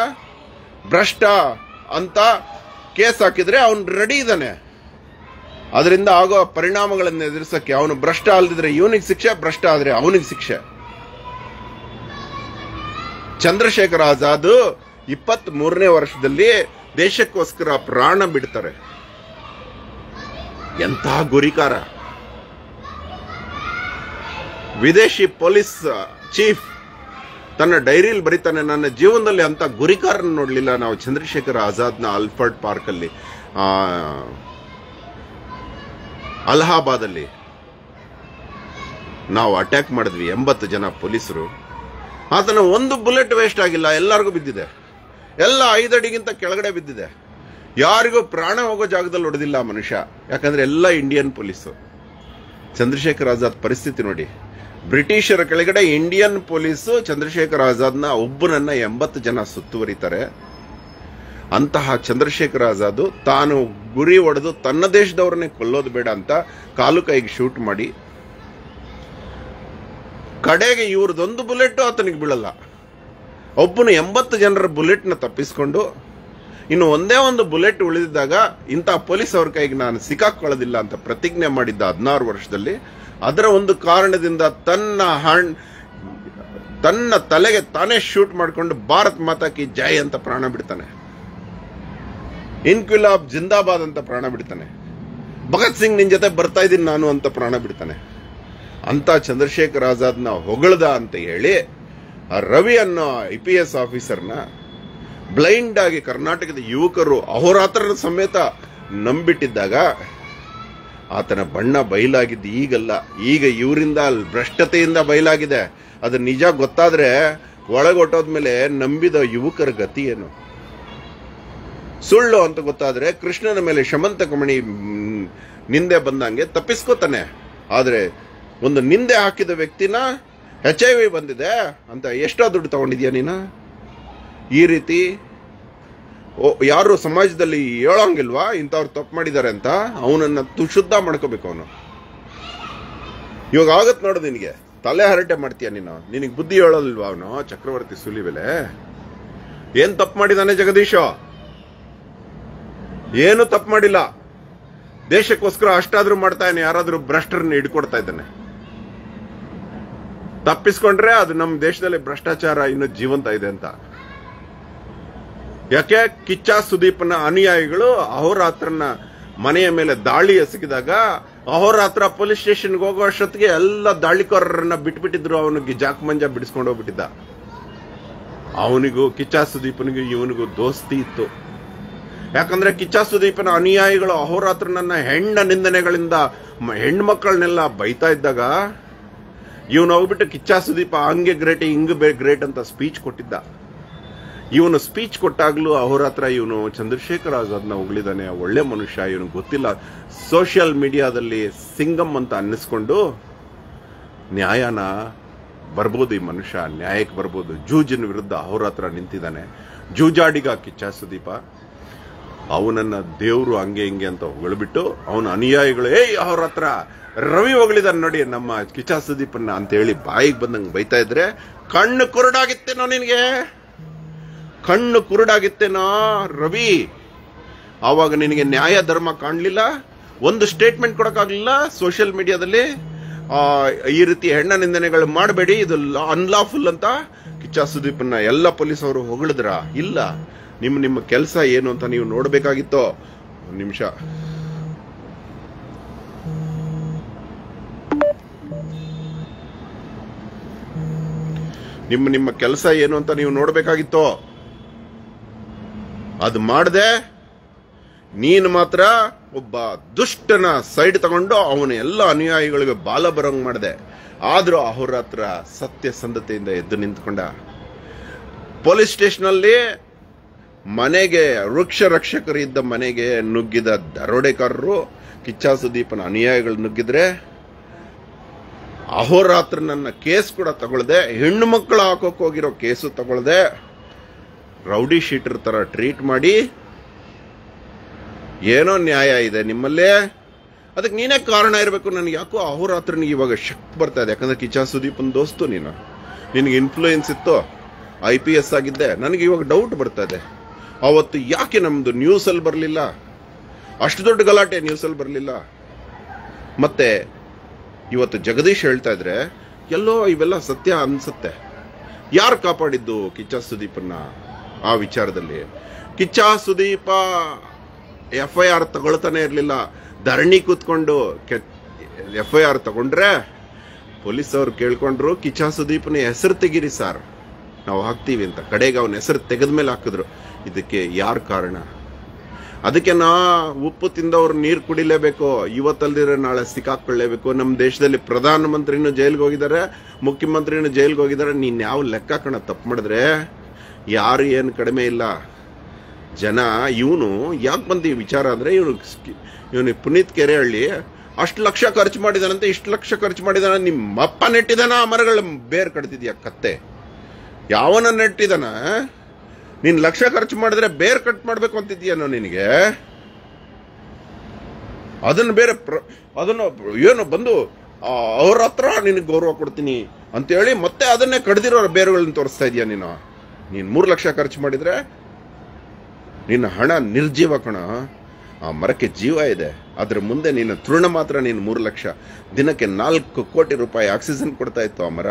ಭ್ರಷ್ಟ ಅಂತ ಕೇಸ್ ಹಾಕಿದ್ರೆ ಅವನು ರೆಡಿ ಇದ್ದಾನೆ. ಅದರಿಂದ ಆಗೋ ಪರಿಣಾಮಗಳನ್ನು ಎದುರಿಸಕ್ಕೆ ಅವನು ಭ್ರಷ್ಟ ಅಲ್ಲದಿದ್ರೆ ಇವನಿಗೆ ಶಿಕ್ಷೆ, ಭ್ರಷ್ಟ ಆದರೆ ಅವನಿಗೆ ಶಿಕ್ಷೆ. ಚಂದ್ರಶೇಖರ್ ಆಜಾದ್ ಇಪ್ಪತ್ತ್ ಮೂರನೇ ವರ್ಷದಲ್ಲಿ ದೇಶಕ್ಕೋಸ್ಕರ ಪ್ರಾಣ ಬಿಡ್ತಾರೆ. ಎಂತಹ ಗುರಿಕಾರ. ವಿದೇಶಿ ಪೊಲೀಸ್ ಚೀಫ್ ತನ್ನ ಡೈರಿಯಲ್ಲಿ ಬರೀತಾನೆ, ನನ್ನ ಜೀವನದಲ್ಲಿ ಅಂತ ಗುರಿಕಾರನ ನೋಡಲಿಲ್ಲ ನಾವು ಚಂದ್ರಶೇಖರ್ ಆಜಾದ್ನ ಅಲ್ಫರ್ಡ್ ಪಾರ್ಕಲ್ಲಿ. ಅಲಹಾಬಾದಲ್ಲಿ ನಾವು ಅಟ್ಯಾಕ್ ಮಾಡಿದ್ವಿ ಎಂಬತ್ತು ಜನ ಪೊಲೀಸರು. ಆತನ ಒಂದು ಬುಲೆಟ್ ವೇಸ್ಟ್ ಆಗಿಲ್ಲ, ಎಲ್ಲರಿಗೂ ಬಿದ್ದಿದೆ. ಎಲ್ಲ ಐದಡಿಗಿಂತ ಕೆಳಗಡೆ ಬಿದ್ದಿದೆ. ಯಾರಿಗೂ ಪ್ರಾಣ ಹೋಗೋ ಜಾಗದಲ್ಲಿ ಹೊಡೆದಿಲ್ಲ ಮನುಷ್ಯ. ಯಾಕಂದ್ರೆ ಎಲ್ಲ ಇಂಡಿಯನ್ ಪೊಲೀಸು. ಚಂದ್ರಶೇಖರ್ ಆಜಾದ್ ಪರಿಸ್ಥಿತಿ ನೋಡಿ. ಬ್ರಿಟಿಷರ ಕೆಳಗಡೆ ಇಂಡಿಯನ್ ಪೊಲೀಸು ಚಂದ್ರಶೇಖರ್ ಆಜಾದ್ನ ಒಬ್ಬನನ್ನ ಎಂಬತ್ತು ಜನ ಸುತ್ತುವರಿತಾರೆ. ಅಂತಹ ಚಂದ್ರಶೇಖರ್ ಆಜಾದ್ ತಾನು ಗುರಿ ಒಡೆದು ತನ್ನ ದೇಶದವ್ರನ್ನೇ ಕೊಲ್ಲೋದು ಬೇಡ ಅಂತ ಕಾಲು ಕೈಗೆ ಶೂಟ್ ಮಾಡಿ. ಕಡೆಗೆ ಇವ್ರದೊಂದು ಬುಲೆಟ್ ಆತನಿಗೆ ಬೀಳಲ್ಲ. ಒಬ್ಬನು ಎಂಬತ್ತು ಜನರ ಬುಲೆಟ್ನ ತಪ್ಪಿಸ್ಕೊಂಡು ಇನ್ನು ಒಂದೇ ಒಂದು ಬುಲೆಟ್ ಉಳಿದಿದ್ದಾಗ ಇಂಥ ಪೊಲೀಸ್ ಅವ್ರ ಕೈಗೆ ನಾನು ಸಿಕ್ಕಾಕೊಳ್ಳೋದಿಲ್ಲ ಅಂತ ಪ್ರತಿಜ್ಞೆ ಮಾಡಿದ್ದ ಹದಿನಾರು ವರ್ಷದಲ್ಲಿ. ಅದರ ಒಂದು ಕಾರಣದಿಂದ ತನ್ನ ಹಣ್ ತನ್ನ ತಲೆಗೆ ತಾನೇ ಶೂಟ್ ಮಾಡಿಕೊಂಡು ಭಾರತ್ ಮಾತಾಕಿ ಜೈ ಅಂತ ಪ್ರಾಣ ಬಿಡ್ತಾನೆ. ಇನ್ಕ್ವಿಲಾಬ್ ಜಿಂದಾಬಾದ್ ಅಂತ ಪ್ರಾಣ ಬಿಡ್ತಾನೆ. ಭಗತ್ ಸಿಂಗ್ ನಿನ್ನ ಜೊತೆ ಬರ್ತಾ ಇದ್ದೀನಿ ನಾನು ಅಂತ ಪ್ರಾಣ ಬಿಡ್ತಾನೆ. ಅಂತ ಚಂದ್ರಶೇಖರ್ ಆಜಾದ್ನ ಹೊಗಳದ ಅಂತ ಹೇಳಿ ಆ ರವಿ ಅನ್ನೋ ಐ ಪಿ ಎಸ್ ಆಫೀಸರ್ನ ಬ್ಲೈಂಡ್ ಆಗಿ ಕರ್ನಾಟಕದ ಯುವಕರು ಅಹೋರಾತ್ರನ ಸಮೇತ ನಂಬಿಟ್ಟಿದ್ದಾಗ ಆತನ ಬಣ್ಣ ಬಯಲಾಗಿದ್ದು ಈಗಲ್ಲ. ಈಗ ಇವರಿಂದ ಭ್ರಷ್ಟತೆಯಿಂದ ಬಯಲಾಗಿದೆ. ಅದು ನಿಜ ಗೊತ್ತಾದ್ರೆ ಒಳಗೊಟ್ಟೋದ್ಮೇಲೆ ನಂಬಿದ ಯುವಕರ ಗತಿ ಏನು? ಸುಳ್ಳು ಅಂತ ಗೊತ್ತಾದ್ರೆ ಕೃಷ್ಣನ ಮೇಲೆ ಶಮಂತ ಕಮಣಿ ನಿಂದೆ ಬಂದಂಗೆ ತಪ್ಪಿಸ್ಕೋತಾನೆ. ಆದರೆ ಒಂದು ನಿಂದೆ ಹಾಕಿದ ವ್ಯಕ್ತಿನ ಎಚ್ ಐ ವಿ ಬಂದಿದೆ ಅಂತ ಎಷ್ಟೋ ದುಡ್ಡು ತಗೊಂಡಿದ್ಯಾ ನೀನು? ಈ ರೀತಿ ಯಾರು ಸಮಾಜದಲ್ಲಿ ಹೇಳೋಂಗಿಲ್ವಾ? ಇಂಥವ್ರು ತಪ್ಪು ಮಾಡಿದ್ದಾರೆ ಅಂತ ಅವನನ್ನ ತು- ಶುದ್ಧ ಮಾಡ್ಕೋಬೇಕು ಅವನು. ಇವಾಗ ಆಗತ್ತೆ ನೋಡು ನಿನಗೆ. ತಲೆ ಹರಟೆ ಮಾಡ್ತೀಯ ನೀನು? ನಿನಗೆ ಬುದ್ಧಿ ಹೇಳೋದಿಲ್ವಾ ಅವನು? ಚಕ್ರವರ್ತಿ ಸುಲಿಬೆಲೆ ಏನು ತಪ್ಪು ಮಾಡಿದಾನೆ ಜಗದೀಶ? ಏನು ತಪ್ಪು ಮಾಡಿಲ್ಲ. ದೇಶಕ್ಕೋಸ್ಕರ ಅಷ್ಟಾದ್ರೂ ಮಾಡ್ತಾ ಇದ್ದಾನೆ, ಯಾರಾದ್ರೂ ಭ್ರಷ್ಟರನ್ನ ಹಿಡ್ಕೊಡ್ತಾ ಇದ್ದಾನೆ. ತಪ್ಪಿಸ್ಕೊಂಡ್ರೆ ಅದು ನಮ್ಮ ದೇಶದಲ್ಲಿ ಭ್ರಷ್ಟಾಚಾರ ಇನ್ನು ಜೀವಂತ ಇದೆ ಅಂತ. ಯಾಕೆ? ಕಿಚ್ಚ ಸುದೀಪ್ನ ಅನುಯಾಯಿಗಳು ಅಹೋರಾತ್ರನ ಮನೆಯ ಮೇಲೆ ದಾಳಿ ಎಸಗಿದಾಗ ಅಹೋರಾತ್ರ ಪೊಲೀಸ್ ಸ್ಟೇಷನ್ಗೆ ಹೋಗೋ ಅಷ್ಟೊತ್ತಿಗೆ ಎಲ್ಲ ದಾಳಿಕೋರರನ್ನ ಬಿಟ್ಬಿಟ್ಟಿದ್ರು ಅವನಿಗೆ ಜಾಕ್ ಮಂಜ ಬಿಡಿಸ್ಕೊಂಡು ಹೋಗ್ಬಿಟ್ಟಿದ್ದ. ಅವನಿಗೂ, ಕಿಚ್ಚ ಸುದೀಪನಿಗೂ, ಇವನಿಗೂ ದೋಸ್ತಿ ಇತ್ತು. ಯಾಕಂದ್ರೆ ಕಿಚ್ಚ ಸುದೀಪನ ಅನುಯಾಯಿಗಳು ಅಹೋರಾತ್ರ ನನ್ನ ಹೆಣ್ಣ ನಿಂದನೆಗಳಿಂದ ಹೆಣ್ಮಕ್ಳನ್ನೆಲ್ಲ ಬೈತಾ ಇದ್ದಾಗ, ಇವನು ಹೋಗ್ಬಿಟ್ಟು ಕಿಚ್ಚ ಸುದೀಪ ಹಂಗೆ ಗ್ರೇಟ್, ಹಿಂಗ್ ಗ್ರೇಟ್ ಅಂತ ಸ್ಪೀಚ್ ಕೊಟ್ಟಿದ್ದ. ಇವನು ಸ್ಪೀಚ್ ಕೊಟ್ಟಾಗ್ಲೂ ಅಹೋರಾತ್ರ ಇವನು ಚಂದ್ರಶೇಖರ್ ಆಜಾದ್ನ ಉಗಳಿದಾನೆ ಒಳ್ಳೆ ಮನುಷ್ಯ, ಇವನು ಗೊತ್ತಿಲ್ಲ. ಸೋಷಿಯಲ್ ಮೀಡಿಯಾದಲ್ಲಿ ಸಿಂಗಮ್ ಅಂತ ಅನ್ನಿಸ್ಕೊಂಡು, ನ್ಯಾಯನ ಬರ್ಬೋದು ಈ ಮನುಷ್ಯ, ನ್ಯಾಯಕ್ಕೆ ಬರ್ಬೋದು. ಜೂಜಿನ ವಿರುದ್ಧ ಅಹೋರಾತ್ರ ನಿಂತಿದ್ದಾನೆ. ಜೂಜಾಡಿಗ ಕಿಚ್ಚ ಸುದೀಪ ಅವನನ್ನ ದೇವರು ಹಂಗೆ ಹಿಂಗೆ ಅಂತ ಹೊಗಳ್ಬಿಟ್ಟು ಅವನ ಅನುಯಾಯಿಗಳು, ಏಯ್, ಅವ್ರ ಹತ್ರ ರವಿ ಹೊಗಳಿದಾನೆ ನೋಡಿ, ನಮ್ಮ ಕಿಚಾ ಸುದೀಪನ್ನ ಅಂತ ಹೇಳಿ ಬಾಯಿಗೆ ಬಂದಂಗೆ ಬೈತಾ ಇದ್ರೆ, ಕಣ್ಣು ಕುರುಡಾಗಿತ್ತೇನೋ ನಿನಗೆ? ಕಣ್ಣು ಕುರುಡಾಗಿತ್ತೇನೋ ರವಿ? ಆವಾಗ ನಿನಗೆ ನ್ಯಾಯ, ಧರ್ಮ ಕಾಣಲಿಲ್ಲ, ಒಂದು ಸ್ಟೇಟ್ಮೆಂಟ್ ಕೊಡಕ್ಕಾಗ್ಲಿಲ್ಲ ಸೋಷಿಯಲ್ ಮೀಡಿಯಾದಲ್ಲಿ ಈ ರೀತಿ ಹೆಣ್ಣ ನಿಂದನೆಗಳು ಮಾಡಬೇಡಿ, ಇದು ಅನ್ಲಾಫುಲ್ ಅಂತ ಕಿಚ್ಚ ಸುದೀಪನ್ನ ಎಲ್ಲ ಪೊಲೀಸ್ ಅವರು ಹೊಗಳಿದ್ರ? ಇಲ್ಲ. ನಿಮ್ಮ ನಿಮ್ಮ ಕೆಲಸ ಏನು ಅಂತ ನೀವು ನೋಡಬೇಕಾಗಿತ್ತು? ಒಂದು ನಿಮಿಷ. ನಿಮ್ಮ ನಿಮ್ಮ ಕೆಲಸ ಏನು ಅಂತ ನೀವು ನೋಡಬೇಕಾಗಿತ್ತು? ಅದು ಮಾಡದೆ, ನೀನು ಮಾತ್ರ ಒಬ್ಬ ದುಷ್ಟನ ಸೈಡ್ ತಗೊಂಡು ಅವನ ಎಲ್ಲ ಅನುಯಾಯಿಗಳಿಗೆ ಬಾಲ ಬರೋಂಗ್ ಮಾಡಿದೆ. ಆದ್ರೂ ಅವರ ಹತ್ರ ಸತ್ಯಸಂಧತೆಯಿಂದ ಎದ್ದು ನಿಂತ್ಕೊಂಡ. ಪೊಲೀಸ್ ಸ್ಟೇಷನಲ್ಲಿ ಮನೆಗೆ ವೃಕ್ಷ ರಕ್ಷಕರು ಇದ್ದ ಮನೆಗೆ ನುಗ್ಗಿದ ದರೋಡೆಕಾರರು ಕಿಚ್ಚ ಸುದೀಪನ ಅನುಯಾಯಿಗಳು ನುಗ್ಗಿದ್ರೆ ಅಹೋರಾತ್ರ ನನ್ನ ಕೇಸ್ ಕೂಡ ತಗೊಳ್ಳದೆ ಹೆಣ್ಣು ಮಕ್ಕಳು ಹಾಕೋಕೆ ಹೋಗಿರೋ ಕೇಸು ತಗೊಳ್ದೆ, ರೌಡಿ ಶೀಟರ್ ತರ ಟ್ರೀಟ್ ಮಾಡಿ, ಏನೋ ನ್ಯಾಯ ಇದೆ ನಿಮ್ಮಲ್ಲೇ. ಅದಕ್ಕೆ ನೀನೇ ಕಾರಣ ಇರಬೇಕು. ನನಗೆ ಯಾಕೋ ಅಹೋರಾತ್ರನಿಗೆ ಇವಾಗ ಶಕ್ತಿ ಬರ್ತಾ ಇದೆ. ಯಾಕಂದ್ರೆ ಕಿಚ್ಚ ಸುದೀಪನ ದೋಸ್ತು ನೀನು. ನಿನಗೆ ಇನ್ಫ್ಲೂಯೆನ್ಸ್ ಇತ್ತು ಐ ಪಿ ಎಸ್ ಆಗಿದ್ದೆ. ನನಗೆ ಇವಾಗ ಡೌಟ್ ಬರ್ತಾ ಇದೆ. ಅವತ್ತು ಯಾಕೆ ನಮ್ಮದು ನ್ಯೂಸಲ್ಲಿ ಬರಲಿಲ್ಲ? ಅಷ್ಟು ದೊಡ್ಡ ಗಲಾಟೆ ನ್ಯೂಸಲ್ಲಿ ಬರಲಿಲ್ಲ. ಮತ್ತೆ ಇವತ್ತು ಜಗದೀಶ್ ಹೇಳ್ತಾ ಇದ್ರೆ, ಎಲ್ಲೋ ಇವೆಲ್ಲ ಸತ್ಯ ಅನ್ಸುತ್ತೆ. ಯಾರು ಕಾಪಾಡಿದ್ದು ಕಿಚ್ಚ ಸುದೀಪನ್ನ ಆ ವಿಚಾರದಲ್ಲಿ? Kichcha Sudeep F I R ತಗೊಳ್ತಾನೆ ಇರಲಿಲ್ಲ. ಧರಣಿ ಕೂತ್ಕೊಂಡು ಎಫ್ ಐ ಆರ್ ತಗೊಂಡ್ರೆ ಪೊಲೀಸ್ ಅವ್ರು ಕೇಳ್ಕೊಂಡ್ರು ಕಿಚ್ಚ ಸುದೀಪನ ಹೆಸರು ತೆಗೀರಿ ಸರ್. ನಾವು ಹಾಕ್ತೀವಿ ಅಂತ. ಕಡೆಗೆ ಅವನ ಹೆಸರು ತೆಗೆದ ಮೇಲೆ ಹಾಕಿದ್ರು. ಇದಕ್ಕೆ ಯಾರು ಕಾರಣ? ಅದಕ್ಕೆ ನಾ ಉಪ್ಪು ತಿಂದವ್ರು ನೀರು ಕುಡಿಲೇಬೇಕು ಇವತ್ತಲ್ದಿರ ನಾಳೆ ಸಿಕ್ಕಾಕೊಳ್ಳೇಬೇಕು ನಮ್ಮ ದೇಶದಲ್ಲಿ ಪ್ರಧಾನಮಂತ್ರಿನೂ ಜೈಲ್ಗೆ ಹೋಗಿದ್ದಾರೆ ಮುಖ್ಯಮಂತ್ರಿನೂ ಜೈಲ್ಗೆ ಹೋಗಿದ್ದಾರೆ ನೀನ್ ಯಾವ ಲೆಕ್ಕ ಕಣ ತಪ್ಪು ಮಾಡಿದ್ರೆ? ಯಾರು ಏನು ಕಡಿಮೆ ಇಲ್ಲ? ಜನ, ಇವನು ಯಾಕೆ ಬಂದು ವಿಚಾರ ಅಂದರೆ ಇವನು ಇವನು ಪುನೀತ್ ಕೆರೆಹಳ್ಳಿ ಅಷ್ಟು ಲಕ್ಷ ಖರ್ಚು ಮಾಡಿದಾನಂತೆ, ಇಷ್ಟು ಲಕ್ಷ ಖರ್ಚು ಮಾಡಿದಾನ ನಿಮ್ಮ ಅಪ್ಪ ನೆಟ್ಟಿದಾನ, ಆ ಮರಗಳ ಬೇರ್ ಕಡ್ತಿದ್ಯಾ ಕತ್ತೆ? ಯಾವನ ನೆಟ್ಟಿದಾನ ನೀನ್ ಲಕ್ಷ ಖರ್ಚು ಮಾಡಿದ್ರೆ ಬೇರೆ ಕಟ್ ಮಾಡಬೇಕು ಅಂತಿದ್ಯಾನೋ ನಿನಗೆ? ಅದನ್ನ ಬೇರೆ ಅದನ್ನ ಏನು ಬಂದು ಅವ್ರ ಹತ್ರ ನಿನಗೆ ಗೌರವ ಕೊಡ್ತೀನಿ ಅಂತೇಳಿ ಮತ್ತೆ ಅದನ್ನೇ ಕಡ್ದಿರೋ ಬೇರುಗಳನ್ನ ತೋರಿಸ್ತಾ ಇದೀಯ ನೀನು. ನೀನ್ ಮೂರು ಲಕ್ಷ ಖರ್ಚು ಮಾಡಿದ್ರೆ ನಿನ್ನ ಹಣ ನಿರ್ಜೀವ ಕಣ. ಆ ಮರಕ್ಕೆ ಜೀವ ಇದೆ. ಅದ್ರ ಮುಂದೆ ನೀನು ತೃಣ ಮಾತ್ರ ನೀನು ಮೂರು ಲಕ್ಷ. ದಿನಕ್ಕೆ ನಾಲ್ಕು ಕೋಟಿ ರೂಪಾಯಿ ಆಕ್ಸಿಜನ್ ಕೊಡ್ತಾ ಇತ್ತು ಆ ಮರ.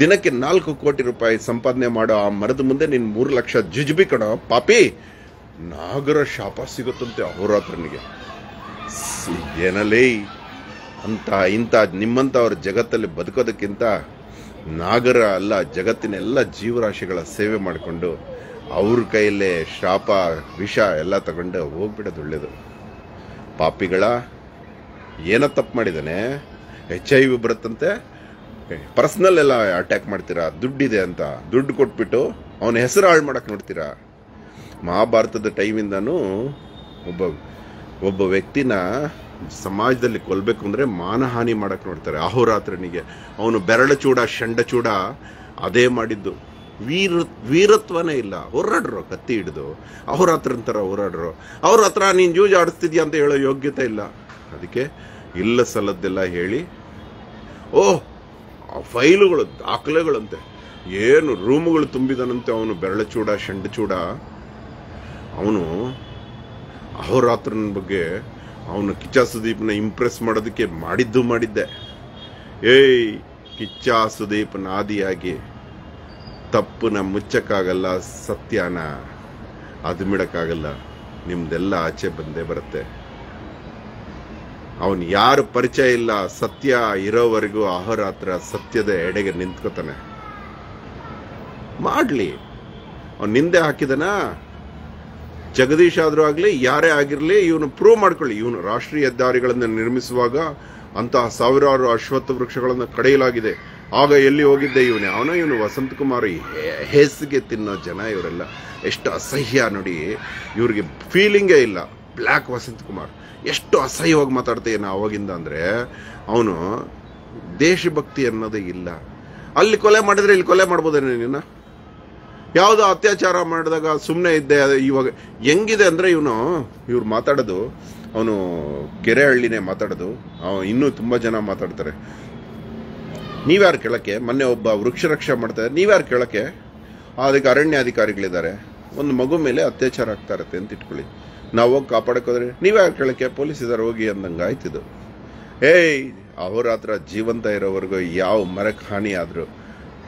ದಿನಕ್ಕೆ ನಾಲ್ಕು ಕೋಟಿ ರೂಪಾಯಿ ಸಂಪಾದನೆ ಮಾಡೋ ಆ ಮರದ ಮುಂದೆ ನೀನು ಮೂರು ಲಕ್ಷ ಜುಜುಬಿ ಕಣೋ. ಪಾಪಿ, ನಾಗರ ಶಾಪ ಸಿಗುತ್ತಂತೆ ಅಹೋರಾತ್ರನಿಗೆ. ಏನಲ್ಲೇ ಅಂತ ಇಂಥ ನಿಮ್ಮಂಥವ್ರ ಜಗತ್ತಲ್ಲಿ ಬದುಕೋದಕ್ಕಿಂತ ನಾಗರ ಅಲ್ಲ ಜಗತ್ತಿನ ಎಲ್ಲ ಜೀವರಾಶಿಗಳ ಸೇವೆ ಮಾಡಿಕೊಂಡು ಅವ್ರ ಕೈಯಲ್ಲೇ ಶಾಪ, ವಿಷ ಎಲ್ಲ ತಗೊಂಡು ಹೋಗ್ಬಿಡೋದು ಒಳ್ಳೇದು. ಪಾಪಿಗಳ, ಏನೋ ತಪ್ಪು ಮಾಡಿದಾನೆ ಎಚ್ ಐ ವಿ ಬರುತ್ತಂತೆ ಪರ್ಸನಲ್ ಎಲ್ಲ ಅಟ್ಯಾಕ್ ಮಾಡ್ತೀರಾ? ದುಡ್ಡಿದೆ ಅಂತ. ದುಡ್ಡು ಕೊಟ್ಬಿಟ್ಟು ಅವನ ಹೆಸರು ಹಾಳು ಮಾಡಕ್ ನೋಡ್ತೀರಾ? ಮಹಾಭಾರತದ ಟೈಮಿಂದನೂ ಒಬ್ಬ ಒಬ್ಬ ವ್ಯಕ್ತಿನ ಸಮಾಜದಲ್ಲಿ ಕೊಲ್ಬೇಕು ಅಂದ್ರೆ ಮಾನಹಾನಿ ಮಾಡಕ್ ನೋಡ್ತಾರೆ ಅಹೋರಾತ್ರನಿಗೆ. ಅವನು ಬೆರಳು ಚೂಡ, ಶಂಡ ಚೂಡ ಅದೇ ಮಾಡಿದ್ದು. ವೀರ, ವೀರತ್ವನೇ ಇಲ್ಲ. ಹೋರಾಡ್ರು, ಕತ್ತಿ ಹಿಡಿದು. ಅಹೋರಾತ್ರನ ಥರ ಹೋರಾಡ್ರು. ಅವ್ರ ಹತ್ರ ನೀನು ಜೂಜ್ ಆಡಿಸ್ತಿದ್ಯಾ ಅಂತ ಹೇಳೋ ಯೋಗ್ಯತೆ ಇಲ್ಲ. ಅದಕ್ಕೆ ಇಲ್ಲ ಸಲದ್ದೆಲ್ಲ ಹೇಳಿ ಓ ಆ ಫೈಲುಗಳು, ದಾಖಲೆಗಳಂತೆ. ಏನು ರೂಮುಗಳು ತುಂಬಿದನಂತೆ ಅವನು ಬೆರಳಚೂಡ ಚೂಡ ಅವನು ಅಹೋರಾತ್ರನ ಬಗ್ಗೆ ಅವನು ಕಿಚ್ಚ ಸುದೀಪ್ನ ಇಂಪ್ರೆಸ್ ಮಾಡೋದಕ್ಕೆ ಮಾಡಿದ್ದು ಮಾಡಿದ್ದೆ. ಏಯ್ ಕಿಚ್ಚ ಸುದೀಪ್ನ ಆದಿಯಾಗಿ. ತಪ್ಪನ ಮುಚ್ಚಕ್ಕಾಗಲ್ಲ ಸತ್ಯನ. ಅದ್ಮಿಡಕ್ಕಾಗಲ್ಲ. ನಿಮ್ದೆಲ್ಲ ಆಚೆ ಬಂದೇ ಬರುತ್ತೆ. ಅವನು ಯಾರು ಪರಿಚಯ ಇಲ್ಲ, ಸತ್ಯ ಇರೋವರೆಗೂ ಅಹೋರಾತ್ರ ಸತ್ಯದ ಎಡೆಗೆ ನಿಂತ್ಕೋತಾನೆ. ಮಾಡ್ಲಿ. ಅವನು ನಿಂದೆ ಹಾಕಿದನ? ಜಗದೀಶ್ ಆದರೂ ಆಗಲಿ, ಯಾರೇ ಆಗಿರಲಿ, ಇವನು ಪ್ರೂವ್ ಮಾಡ್ಕೊಳ್ಳಿ. ಇವನು ರಾಷ್ಟ್ರೀಯ ಹೆದ್ದಾರಿಗಳನ್ನು ನಿರ್ಮಿಸುವಾಗ ಅಂತಹ ಸಾವಿರಾರು ಅಶ್ವತ್ಥ ವೃಕ್ಷಗಳನ್ನು ಕಡೆಯಲಾಗಿದೆ. ಆಗ ಎಲ್ಲಿ ಹೋಗಿದ್ದೆ ಇವನೇ? ಅವನು ಇವನು ವಸಂತ ಕುಮಾರ್ ಹೇಸಿಗೆ ತಿನ್ನೋ ಜನ ಇವರೆಲ್ಲ. ಎಷ್ಟು ಅಸಹ್ಯ ನೋಡಿ. ಇವ್ರಿಗೆ ಫೀಲಿಂಗೇ ಇಲ್ಲ. ಬ್ಲ್ಯಾಕ್ ವಸಂತ್ ಕುಮಾರ್. ಎಷ್ಟು ಅಸಹ್ಯವಾಗಿ ಮಾತಾಡ್ತೇನೆ ಅವಾಗಿಂದ ಅಂದರೆ, ಅವನು ದೇಶಭಕ್ತಿ ಅನ್ನೋದೇ ಇಲ್ಲ. ಅಲ್ಲಿ ಕೊಲೆ ಮಾಡಿದ್ರೆ ಇಲ್ಲಿ ಕೊಲೆ ಮಾಡ್ಬೋದೇನೆ ನಿನ್ನ? ಯಾವುದೋ ಅತ್ಯಾಚಾರ ಮಾಡಿದಾಗ ಸುಮ್ಮನೆ ಇದ್ದೆ ಇವಾಗ ಹೆಂಗಿದೆ ಅಂದರೆ ಇವನು, ಇವ್ರು ಮಾತಾಡೋದು, ಅವನು ಕೆರೆಹಳ್ಳಿನೇ ಮಾತಾಡೋದು ಇನ್ನೂ ತುಂಬ ಜನ ಮಾತಾಡ್ತಾರೆ. ನೀವ್ಯಾರು ಕೇಳಕ್ಕೆ? ಮೊನ್ನೆ ಒಬ್ಬ ವೃಕ್ಷ ರಕ್ಷಾ ಮಾಡ್ತಾರೆ ನೀವ್ಯಾರು ಕೇಳೋಕ್ಕೆ? ಅದಕ್ಕೆ ಅರಣ್ಯ ಅಧಿಕಾರಿಗಳಿದ್ದಾರೆ ಒಂದು ಮಗು ಮೇಲೆ ಅತ್ಯಾಚಾರ ಆಗ್ತಾ ಇರುತ್ತೆ ಅಂತ ಇಟ್ಕೊಳ್ಳಿ. ನಾವು ಹೋಗಿ ನೀವೇ ಯಾಕೆ ಕೇಳಕ್ಕೆ? ಪೊಲೀಸ್ ಇದಾರೆ ಹೋಗಿ ಅಂದಂಗೆ ಆಯ್ತಿದ್ದು ಏಯ್, ಅವ್ರ ಹತ್ರ ಜೀವಂತ ಇರೋವರೆಗೂ ಯಾವ ಮರಕ್ಕೆ ಹಾನಿ ಆದರೂ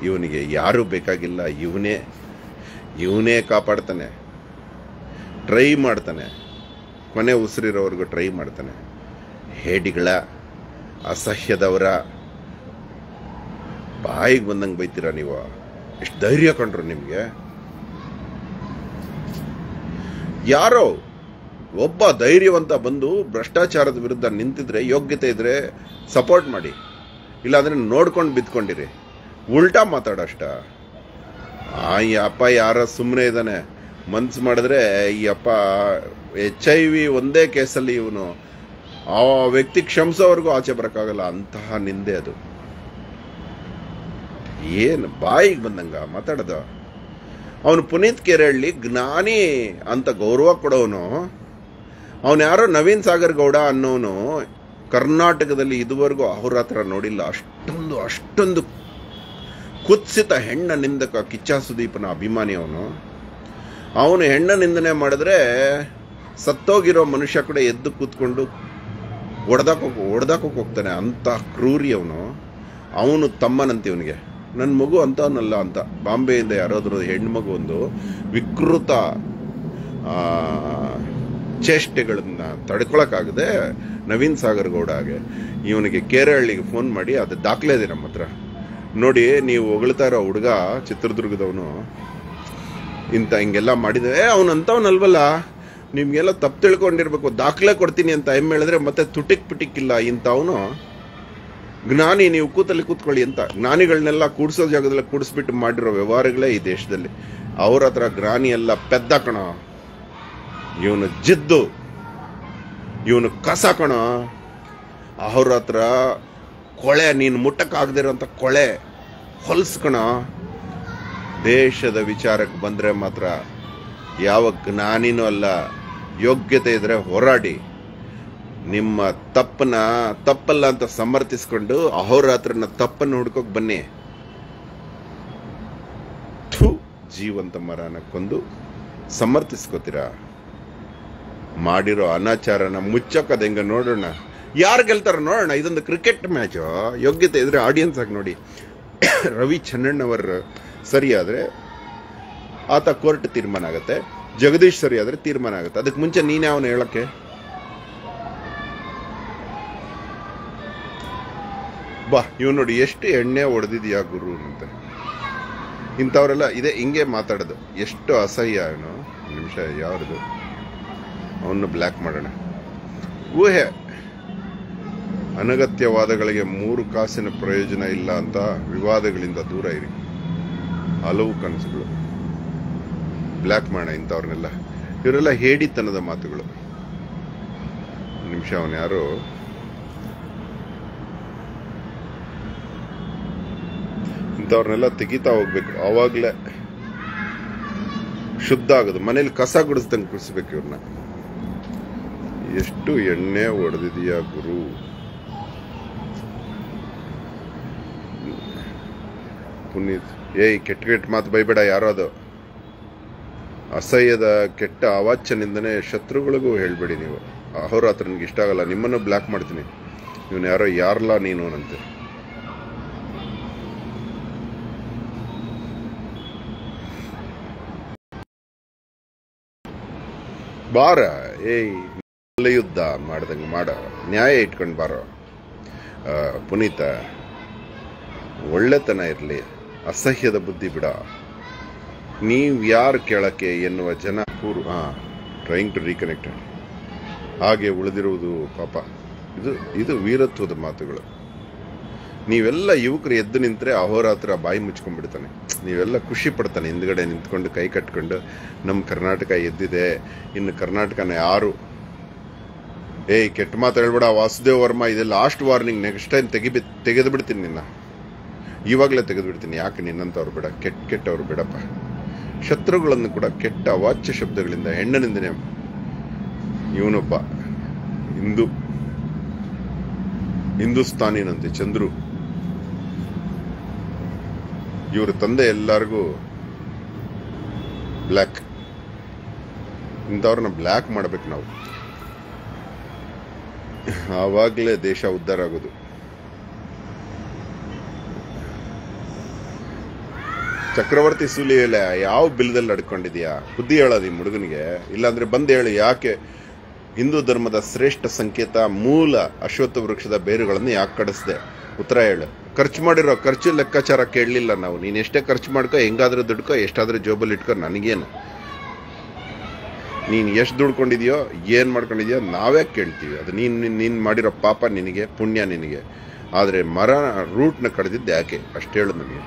ಇವನಿಗೆ ಯಾರೂ ಬೇಕಾಗಿಲ್ಲ. ಇವನೇ ಇವನೇ ಕಾಪಾಡ್ತಾನೆ. ಟ್ರೈ ಮಾಡ್ತಾನೆ. ಕೊನೆ ಉಸಿರಿರೋವರೆಗೂ ಟ್ರೈ ಮಾಡ್ತಾನೆ. ಹೇಡಿಗಳ, ಅಸಹ್ಯದವರ, ಬಾಯಿಗೆ ಬಂದಂಗೆ ಬೈತೀರ ನೀವು? ಎಷ್ಟು ಧೈರ್ಯ ಕಂಡ್ರು ನಿಮಗೆ? ಯಾರೋ ಒಬ್ಬ ಧೈರ್ಯವಂತ ಬಂದು ಭ್ರಷ್ಟಾಚಾರದ ವಿರುದ್ಧ ನಿಂತಿದ್ರೆ, ಯೋಗ್ಯತೆ ಇದ್ರೆ ಸಪೋರ್ಟ್ ಮಾಡಿ. ಇಲ್ಲಾಂದ್ರೆ ನೋಡ್ಕೊಂಡು ಬಿದ್ಕೊಂಡಿರಿ ಉಲ್ಟಾ ಮಾತಾಡಷ್ಟ. ಆ ಈ ಅಪ್ಪ ಯಾರ ಸುಮ್ಮನೆ ಇದ್ದಾನೆ ಮನ್ಸು ಮಾಡಿದ್ರೆ ಈ ಅಪ್ಪ ಎಚ್ ಐ ವಿ ಒಂದೇ ಕೇಸಲ್ಲಿ ಇವನು. ಆ ವ್ಯಕ್ತಿ ಕ್ಷಮಿಸೋವರೆಗೂ ಆಚೆ ಬರೋಕ್ಕಾಗಲ್ಲ. ಅಂತಹ ನಿಂದೆ ಅದು. ಏನು ಬಾಯಿಗೆ ಬಂದಂಗ ಮಾತಾಡದ? ಅವನು ಪುನೀತ್ ಕೆರೆಹಳ್ಳಿ ಜ್ಞಾನಿ ಅಂತ ಗೌರವ ಕೊಡೋನು. ಅವನು ಯಾರೋ ನವೀನ್ ಸಾಗರ್ ಗೌಡ ಅನ್ನೋನು ಕರ್ನಾಟಕದಲ್ಲಿ ಇದುವರೆಗೂ ಅವ್ರ ಹತ್ರ ನೋಡಿಲ್ಲ. ಅಷ್ಟೊಂದು ಅಷ್ಟೊಂದು ಕುತ್ಸಿತ ಹೆಣ್ಣ ನಿಂದಕ ಕಿಚ್ಚ ಸುದೀಪನ ಅಭಿಮಾನಿ ಅವನು. ಅವನು ಹೆಣ್ಣ ನಿಂದನೆ ಮಾಡಿದ್ರೆ ಸತ್ತೋಗಿರೋ ಮನುಷ್ಯ ಕೂಡ ಎದ್ದು ಕೂತ್ಕೊಂಡು ಹೊಡೆದಾಕೋಕ್ ಹೊಡೆದಾಕೋಕೆ ಹೋಗ್ತಾನೆ. ಅಂತ ಕ್ರೂರಿ ಅವನು. ಅವನು ತಮ್ಮನಂತೆ ಇವನಿಗೆ. ನನ್ನ ಮಗು ಅಂತವನಲ್ಲ ಅಂತ. ಬಾಂಬೆಯಿಂದ ಯಾರಾದ್ರೂ ಹೆಣ್ಮಗು ಒಂದು ವಿಕೃತ ಚೇಷ್ಟೆಗಳನ್ನ ತಡ್ಕೊಳಕ್ಕಾಗದೆ ನವೀನ್ ಸಾಗರ್ ಹಾಗೆ ಇವನಿಗೆ ಕೇರಹಳ್ಳಿಗೆ ಫೋನ್ ಮಾಡಿ ಅದು ದಾಖಲೆ ಇದೆ ನಮ್ಮ ಹತ್ರ. ನೋಡಿ, ನೀವು ಹೊಗಳ್ತಾ ಇರೋ ಹುಡುಗ ಚಿತ್ರದುರ್ಗದವನು ಇಂಥ ಹಿಂಗೆಲ್ಲ ಮಾಡಿದೆ ಅವನು ಅಂತವನಲ್ವಲ್ಲ ನಿಮಗೆಲ್ಲ ತಪ್ಪು ತಿಳ್ಕೊಂಡಿರ್ಬೇಕು. ದಾಖಲೆ ಕೊಡ್ತೀನಿ ಅಂತ ಎಮ್ಮೆ ಹೇಳಿದ್ರೆ ಮತ್ತೆ ತುಟಿಕ್ ಪಿಟಿಕ್ ಇಲ್ಲ ಇಂಥವನು ಜ್ಞಾನಿ, ನೀವು ಕೂತಲ್ಲಿ ಕೂತ್ಕೊಳ್ಳಿ ಅಂತ. ಜ್ಞಾನಿಗಳನ್ನೆಲ್ಲ ಕೂಡ್ಸೋ ಜಾಗದಲ್ಲಿ ಕೂಡಿಸ್ಬಿಟ್ಟು ಮಾಡಿರೋ ವ್ಯವಹಾರಗಳೇ ಈ ದೇಶದಲ್ಲಿ. ಅವ್ರ ಹತ್ರ ಜ್ಞಾನಿ ಎಲ್ಲ ಪೆದ್ದ ಕಣ. ಇವನು ಜಿದ್ದು, ಇವನು ಕಸ ಕಣ. ಅವ್ರ ಹತ್ರ ಕೊಳೆ, ನೀನು ಮುಟ್ಟಕ್ಕಾಗದಿರೋಂಥ ಕೊಳೆ ಹೊಲ್ಸ್ಕಣ ದೇಶದ ವಿಚಾರಕ್ಕೆ ಬಂದರೆ ಮಾತ್ರ ಯಾವ ಜ್ಞಾನಿನೂ ಅಲ್ಲ, ಯೋಗ್ಯತೆ ಇದ್ರೆ ಹೋರಾಡಿ. ನಿಮ್ಮ ತಪ್ಪನ್ನ, ತಪ್ಪಲ್ಲ ಅಂತ ಸಮರ್ಥಿಸ್ಕೊಂಡು ಅಹೋರಾತ್ರನ ತಪ್ಪನ್ನು ಹುಡ್ಕೋಕೆ ಬನ್ನಿ. ಥೂ, ಜೀವಂತ ಮರನ ಕೊಂದು ಸಮರ್ಥಿಸ್ಕೋತೀರಾ? ಮಾಡಿರೋ ಅನಾಚಾರನ ಮುಚ್ಚಕ್ಕದ ಹೆಂಗ ನೋಡೋಣ? ಯಾರು ಗೆಲ್ತಾರ ನೋಡೋಣ. ಇದೊಂದು ಕ್ರಿಕೆಟ್ ಮ್ಯಾಚು ಯೋಗ್ಯತೆ ಇದ್ರೆ ಆಡಿಯನ್ಸ್ ಆಗಿ ನೋಡಿ. ರವಿ ಚನ್ನಣ್ಣವರ್ ಸರಿ ಆತ ಕೋರ್ಟ್ ತೀರ್ಮಾನ ಆಗುತ್ತೆ. ಜಗದೀಶ್ ಸರಿ ತೀರ್ಮಾನ ಆಗುತ್ತೆ. ಅದಕ್ಕೆ ಮುಂಚೆ ನೀನೇ ಅವನು ಹೇಳಕ್ಕೆ? ಬಾ ಇವ್ ನೋಡಿ ಎಷ್ಟು ಎಣ್ಣೆ ಹೊಡೆದಿದ್ಯಾ ಗುರು ಅಂತ. ಇಂಥವರೆಲ್ಲ ಇದೆ ಹಿಂಗೆ ಮಾತಾಡೋದು. ಎಷ್ಟು ಅಸಹ್ಯ ನಿಮಿಷ ಯಾವ್ದು ಅವನ್ನ ಬ್ಲ್ಯಾಕ್ ಮಾಡೋಣ. ಊಹೆ. ಅನಗತ್ಯವಾದಗಳಿಗೆ ಮೂರು ಕಾಸಿನ ಪ್ರಯೋಜನ ಇಲ್ಲ ಅಂತ ವಿವಾದಗಳಿಂದ ದೂರ ಇರಿ. ಹಲವು ಕನಸುಗಳು. ಬ್ಲ್ಯಾಕ್ ಮಾಡೋಣ ಇಂಥವ್ರನ್ನೆಲ್ಲ. ಇವರೆಲ್ಲ ಹೇಡಿತನದ ಮಾತುಗಳು. ನಿಮಿಷ, ಅವನು ಯಾರು? ಇಂಥವ್ರನ್ನೆಲ್ಲ ತೆಗಿತಾ ಹೋಗ್ಬೇಕು. ಆವಾಗಲೇ ಶುದ್ಧ ಆಗೋದು. ಮನೇಲಿ ಕಸ ಗುಡಿಸ್ದಂಗೆ ಕುಡಿಸ್ಬೇಕು ಇವ್ರನ್ನ. ಎಷ್ಟು ಎಣ್ಣೆ ಹೊಡೆದಿದೆಯಾ ಗುರು? ಪುನೀತ್, ಏಯ್, ಕೆಟ್ಟ ಕೆಟ್ಟ ಮಾತು ಬೈಬೇಡ ಯಾರೋ ಅದು. ಅಸಹ್ಯದ ಕೆಟ್ಟ ಅವಾಚ್ಯನಿಂದನೇ ಶತ್ರುಗಳಿಗೂ ಹೇಳ್ಬೇಡಿ ನೀವು. ಅಹೋರಾತ್ರ ನನಗೆ ಇಷ್ಟ ಆಗಲ್ಲ, ನಿಮ್ಮನ್ನು ಬ್ಲಾಕ್ ಮಾಡ್ತೀನಿ. ಇವನು ಯಾರೋ ಯಾರಲ್ಲ ನೀನು ಅನಂತೆ ಬಾರ, ಏಯ್. ಯುದ್ಧ ಮಾಡ್ದಂಗೆ ಮಾಡೋ. ನ್ಯಾಯ ಇಟ್ಕೊಂಡು ಬಾರೋ. ಪುನೀತ, ಒಳ್ಳೆತನ ಇರಲಿ, ಅಸಹ್ಯದ ಬುದ್ಧಿ ಬಿಡ. ನೀವು ಯಾರು ಕೇಳಕ್ಕೆ ಎನ್ನುವ ಜನ ಪೂರ್ವ ಹಾಂ ಟ್ರೈಂಗ್ ಟು ರೀಕನೆಕ್ಟ್ ಹಾಗೆ ಉಳಿದಿರುವುದು ಪಾಪ. ಇದು ಇದು ವೀರತ್ವದ ಮಾತುಗಳು. ನೀವೆಲ್ಲ ಯುವಕರು ಎದ್ದು ನಿಂತರೆ ಅಹೋರಾತ್ರ ಬಾಯಿ ಮುಚ್ಕೊಂಡ್ಬಿಡ್ತಾನೆ. ನೀವೆಲ್ಲ ಖುಷಿ ಪಡ್ತಾನೆ. ಹಿಂದ್ಗಡೆ ನಿಂತ್ಕೊಂಡು ಕೈ ಕಟ್ಕೊಂಡು ನಮ್ಮ ಕರ್ನಾಟಕ ಎದ್ದಿದೆ. ಇನ್ನು ಕರ್ನಾಟಕನ ಯಾರು ಏಯ್ ಕೆಟ್ಟ ಮಾತು ಹೇಳ್ಬೇಡ, ವಾಸುದೇವ್ ವರ್ಮ, ಇದೆ ಲಾಸ್ಟ್ ವಾರ್ನಿಂಗ್ ನೆಕ್ಸ್ಟ್ ಟೈಮ್ ತೆಗಿಬಿ ತೆಗೆದು ಬಿಡ್ತೀನಿ ನಿನ್ನ. ಇವಾಗಲೇ ತೆಗೆದು ಬಿಡ್ತೀನಿ ಯಾಕೆ ನಿನ್ನಂಥವ್ರು ಬೇಡ, ಕೆಟ್ಟ ಕೆಟ್ಟವ್ರು ಬೇಡಪ್ಪ. ಶತ್ರುಗಳನ್ನು ಕೂಡ ಕೆಟ್ಟ ವಾಚ್ಯ ಶಬ್ದಗಳಿಂದ ಹೆಣ್ಣನಿಂದನೇ ಇವನೊಬ್ಬ ಹಿಂದೂ, ಹಿಂದೂಸ್ತಾನಿನಂತೆ ಚಂದ್ರು. ಇವ್ರ ತಂದೆ ಎಲ್ಲರಿಗೂ ಬ್ಲ್ಯಾಕ್. ಇಂಥವ್ರನ್ನ ಬ್ಲ್ಯಾಕ್ ಮಾಡ್ಬೇಕು ನಾವು. ಆವಾಗಲೇ ದೇಶ ಉದ್ಧಾರ ಆಗೋದು. ಚಕ್ರವರ್ತಿ ಸೂಲಿಯಲ್ಲ ಯಾವ ಬಿಲ್ದಲ್ಲಿ ನಡ್ಕೊಂಡಿದ್ಯಾ? ಬುದ್ಧಿ ಹೇಳೋದು ಈ ಹುಡುಗನಿಗೆ ಇಲ್ಲಾಂದ್ರೆ ಬಂದು ಹೇಳಿ, ಯಾಕೆ ಹಿಂದೂ ಧರ್ಮದ ಶ್ರೇಷ್ಠ ಸಂಕೇತ ಮೂಲ ಅಶ್ವತ್ಥ ವೃಕ್ಷದ ಬೇರುಗಳನ್ನು ಯಾಕೆ ಕಡಿಸ್ದೆ? ಉತ್ತರ ಹೇಳು. ಖರ್ಚು ಮಾಡಿರೋ ಖರ್ಚು ಲೆಕ್ಕಾಚಾರ ಕೇಳಲಿಲ್ಲ ನಾವು. ನೀನು ಎಷ್ಟೇ ಖರ್ಚು ಮಾಡ್ಕೋ, ಹೆಂಗಾದ್ರೂ ದುಡ್ಕೋ, ಎಷ್ಟಾದ್ರೂ ಜೋಬಲ್ಲಿ ಇಟ್ಕೋ, ನನಗೇನು. ನೀನು ಎಷ್ಟು ದುಡ್ಕೊಂಡಿದೆಯೋ, ಏನು ಮಾಡ್ಕೊಂಡಿದ್ಯೋ ನಾವೇ ಕೇಳ್ತೀವಿ. ಅದು ನೀನು ನೀನು ಮಾಡಿರೋ ಪಾಪ ನಿನಗೆ, ಪುಣ್ಯ ನಿನಗೆ. ಆದರೆ ಮರ ರೂಟ್ನ ಕಡ್ದಿದ್ದು ಯಾಕೆ? ಅಷ್ಟು ಹೇಳು ನನಗೆ.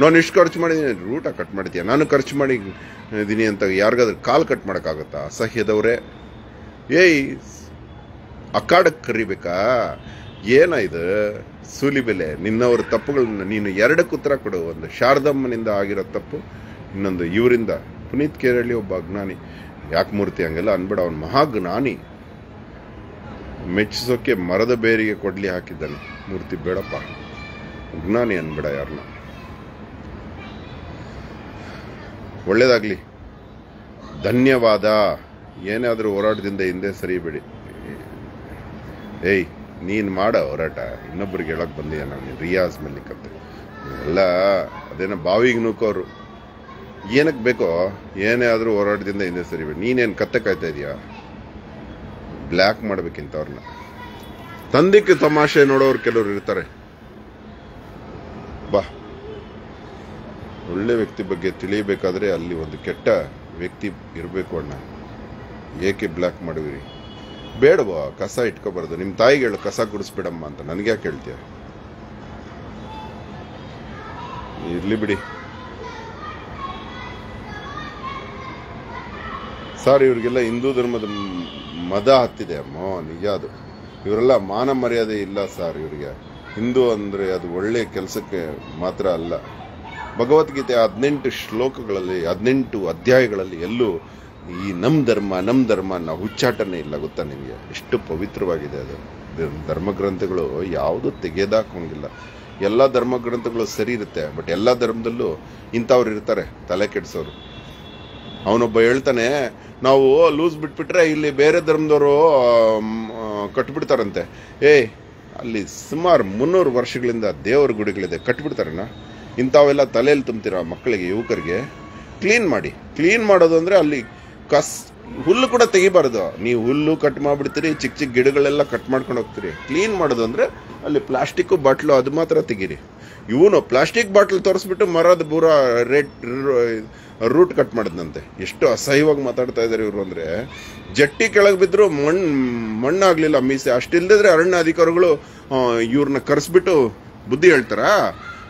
ನಾನು ಇಷ್ಟು ಖರ್ಚು ಮಾಡಿದ್ದೀನಿ, ರೂಟ ಕಟ್ ಮಾಡ್ತೀಯ? ನಾನು ಖರ್ಚು ಮಾಡಿ ಇದ್ದೀನಿ ಅಂತ ಯಾರಿಗಾದ್ರೂ ಕಾಲು ಕಟ್ ಮಾಡೋಕ್ಕಾಗತ್ತಾ? ಅಸಹ್ಯದವರೇ ಏಯ್ ಅಖಾಡಕ್ಕೆ ಕರಿಬೇಕಾ? ಏನ ಇದು? ಸೂಲಿ ಬೆಲೆ. ನಿನ್ನವರ ತಪ್ಪುಗಳನ್ನ ನೀನು ಎರಡಕ್ಕೆ ಉತ್ತರ ಕೊಡು. ಒಂದು ಶಾರದಮ್ಮನಿಂದ ಆಗಿರೋ ತಪ್ಪು, ಇನ್ನೊಂದು ಇವರಿಂದ. ಪುನೀತ್ ಕೇರಳಿ ಒಬ್ಬ ಅಜ್ಞಾನಿ. ಯಾಕೆ ಮೂರ್ತಿ ಹಂಗೆಲ್ಲ ಅನ್ಬೇಡ, ಅವನು ಮಹಾಜ್ಞಾನಿ ಮೆಚ್ಚಿಸೋಕೆ ಮರದ ಬೇರಿಗೆ ಕೊಡ್ಲಿ ಹಾಕಿದ್ದಾನೆ. ಮೂರ್ತಿ ಬೇಡಪ್ಪ. ಜ್ಞಾನಿ ಅನ್ಬೇಡ ಯಾರನ್ನ ಒಳ್ಳೇದಾಗ್ಲಿ. ಧನ್ಯವಾದ. ಏನಾದರೂ ಹೋರಾಟದಿಂದ ಹಿಂದೆ ಸರಿಬೇಡಿ. ಏಯ್, ನೀನು ಮಾಡ ಹೋರಾಟ. ಇನ್ನೊಬ್ರಿಗೆ ಹೇಳಕ್ ಬಂದಿಯ ನಾನು? ರಿಯಾಜ್ ಅಂತ ಎಲ್ಲ, ಅದೇನೋ ಬಾವಿಗೆ ನೂಕೋರು. ಏನಕ್ಕೆ ಬೇಕೋ, ಏನೇ ಆದರೂ ಹೋರಾಟದಿಂದ ಹಿಂದೆ ಸರಿಬೇಡಿ. ನೀನೇನು ಕತ್ತೆ ಕಾಯ್ತಾ ಇದೀಯಾ? ಬ್ಲ್ಯಾಕ್ ಮಾಡ್ಬೇಕಿಂತವ್ರನ್ನ. ತಂದಿಕ್ಕೆ ತಮಾಷೆ ನೋಡೋರು ಕೆಲವರು ಇರ್ತಾರೆ. ಬಾ. ಒಳ್ಳೆ ವ್ಯಕ್ತಿ ಬಗ್ಗೆ ತಿಳಿಯಬೇಕಾದ್ರೆ ಅಲ್ಲಿ ಒಂದು ಕೆಟ್ಟ ವ್ಯಕ್ತಿ ಇರಬೇಕು ಅಣ್ಣ. ಏಕೆ ಬ್ಲ್ಯಾಕ್ ಮಾಡಿದ್ರಿ ಬೇಡವಾ, ಕಸ ಇಟ್ಕೋಬಾರ್ದು. ನಿಮ್ಮ ತಾಯಿಗೆ ಹೇಳು, ಕಸ ಗುಡಿಸ್ಬಿಡಮ್ಮ ಅಂತ. ನನಗೆ ಯಾಕೆ ಹೇಳ್ತೀಯ? ಇರ್ಲಿ ಬಿಡಿ. ಸರ್, ಇವರಿಗೆಲ್ಲ ಹಿಂದೂ ಧರ್ಮದ ಮದ ಹತ್ತಿದೆ, ಅಮ್ಮ, ನಿಜ ಅದು. ಇವರೆಲ್ಲ ಮಾನ ಮರ್ಯಾದೆ ಇಲ್ಲ ಸರ್ ಇವರಿಗೆ. ಹಿಂದೂ ಅಂದ್ರೆ ಅದು ಒಳ್ಳೆ ಕೆಲಸಕ್ಕೆ ಮಾತ್ರ ಅಲ್ಲ. ಭಗವದ್ಗೀತೆ ಹದಿನೆಂಟು ಶ್ಲೋಕಗಳಲ್ಲಿ, ಹದಿನೆಂಟು ಅಧ್ಯಾಯಗಳಲ್ಲಿ ಎಲ್ಲೂ ಈ ನಮ್ ಧರ್ಮ ನಮ್ ಧರ್ಮ ಅನ್ನೋ ಹುಚ್ಚಾಟನೇ ಇಲ್ಲ ಗೊತ್ತಾ ನಿಮಗೆ? ಎಷ್ಟು ಪವಿತ್ರವಾಗಿದೆ ಅದು. ಧರ್ಮಗ್ರಂಥಗಳು ಯಾವುದು ತೆಗೆದಾಕೋಂಗಿಲ್ಲ ಎಲ್ಲ ಧರ್ಮಗ್ರಂಥಗಳು ಸರಿ ಇರುತ್ತೆ, ಬಟ್ ಎಲ್ಲ ಧರ್ಮದಲ್ಲೂ ಇಂಥವ್ರು ಇರ್ತಾರೆ, ತಲೆ ಕೆಡಿಸೋರು. ಅವನೊಬ್ಬ ಹೇಳ್ತಾನೆ, ನಾವು ಲೂಸ್ ಬಿಟ್ಬಿಟ್ರೆ ಇಲ್ಲಿ ಬೇರೆ ಧರ್ಮದವರು ಕಟ್ಬಿಡ್ತಾರಂತೆ. ಏಯ್ ಅಲ್ಲಿ ಸುಮಾರು ಮುನ್ನೂರು ವರ್ಷಗಳಿಂದ ದೇವರ ಗುಡಿಗಳಿದೆ, ಕಟ್ಬಿಡ್ತಾರಣ್ಣ. ಇಂಥವೆಲ್ಲ ತಲೆಯಲ್ಲಿ ತುಂಬ್ತೀರ ಮಕ್ಕಳಿಗೆ, ಯುವಕರಿಗೆ ಕ್ಲೀನ್ ಮಾಡಿ. ಕ್ಲೀನ್ ಮಾಡೋದು ಅಂದರೆ ಅಲ್ಲಿ ಕಸ್, ಹುಲ್ಲು ಕೂಡ ತೆಗಿಬಾರ್ದು. ನೀವು ಹುಲ್ಲು ಕಟ್ ಮಾಡಿಬಿಡ್ತೀರಿ ಚಿಕ್ಕ ಚಿಕ್ಕ ಗಿಡಗಳೆಲ್ಲ ಕಟ್ ಮಾಡ್ಕೊಂಡು ಹೋಗ್ತೀರಿ. ಕ್ಲೀನ್ ಮಾಡೋದು ಅಂದರೆ ಅಲ್ಲಿ ಪ್ಲಾಸ್ಟಿಕ್ಕು ಬಾಟ್ಲು ಅದು ಮಾತ್ರ ತೆಗೀರಿ. ಇವನು ಪ್ಲಾಸ್ಟಿಕ್ ಬಾಟಲ್ ತೋರಿಸ್ಬಿಟ್ಟು ಮರದ ಬೂರ ರೇಟ್ ರೂಟ್ ಕಟ್ ಮಾಡಿದ್ನಂತೆ. ಎಷ್ಟು ಅಸಹ್ಯವಾಗಿ ಮಾತಾಡ್ತಾ ಇದ್ದಾರೆ ಇವರು ಅಂದ್ರೆ. ಜಟ್ಟಿ ಕೆಳಗೆ ಬಿದ್ರು ಮಣ್ಣು ಮಣ್ಣಾಗಲಿಲ್ಲ ಮೀಸೆ. ಅಷ್ಟಿಲ್ದಿದ್ರೆ ಅರಣ್ಯ ಅಧಿಕಾರಿಗಳು ಇವ್ರನ್ನ ಕರೆಸ್ಬಿಟ್ಟು ಬುದ್ಧಿ ಹೇಳ್ತಾರ?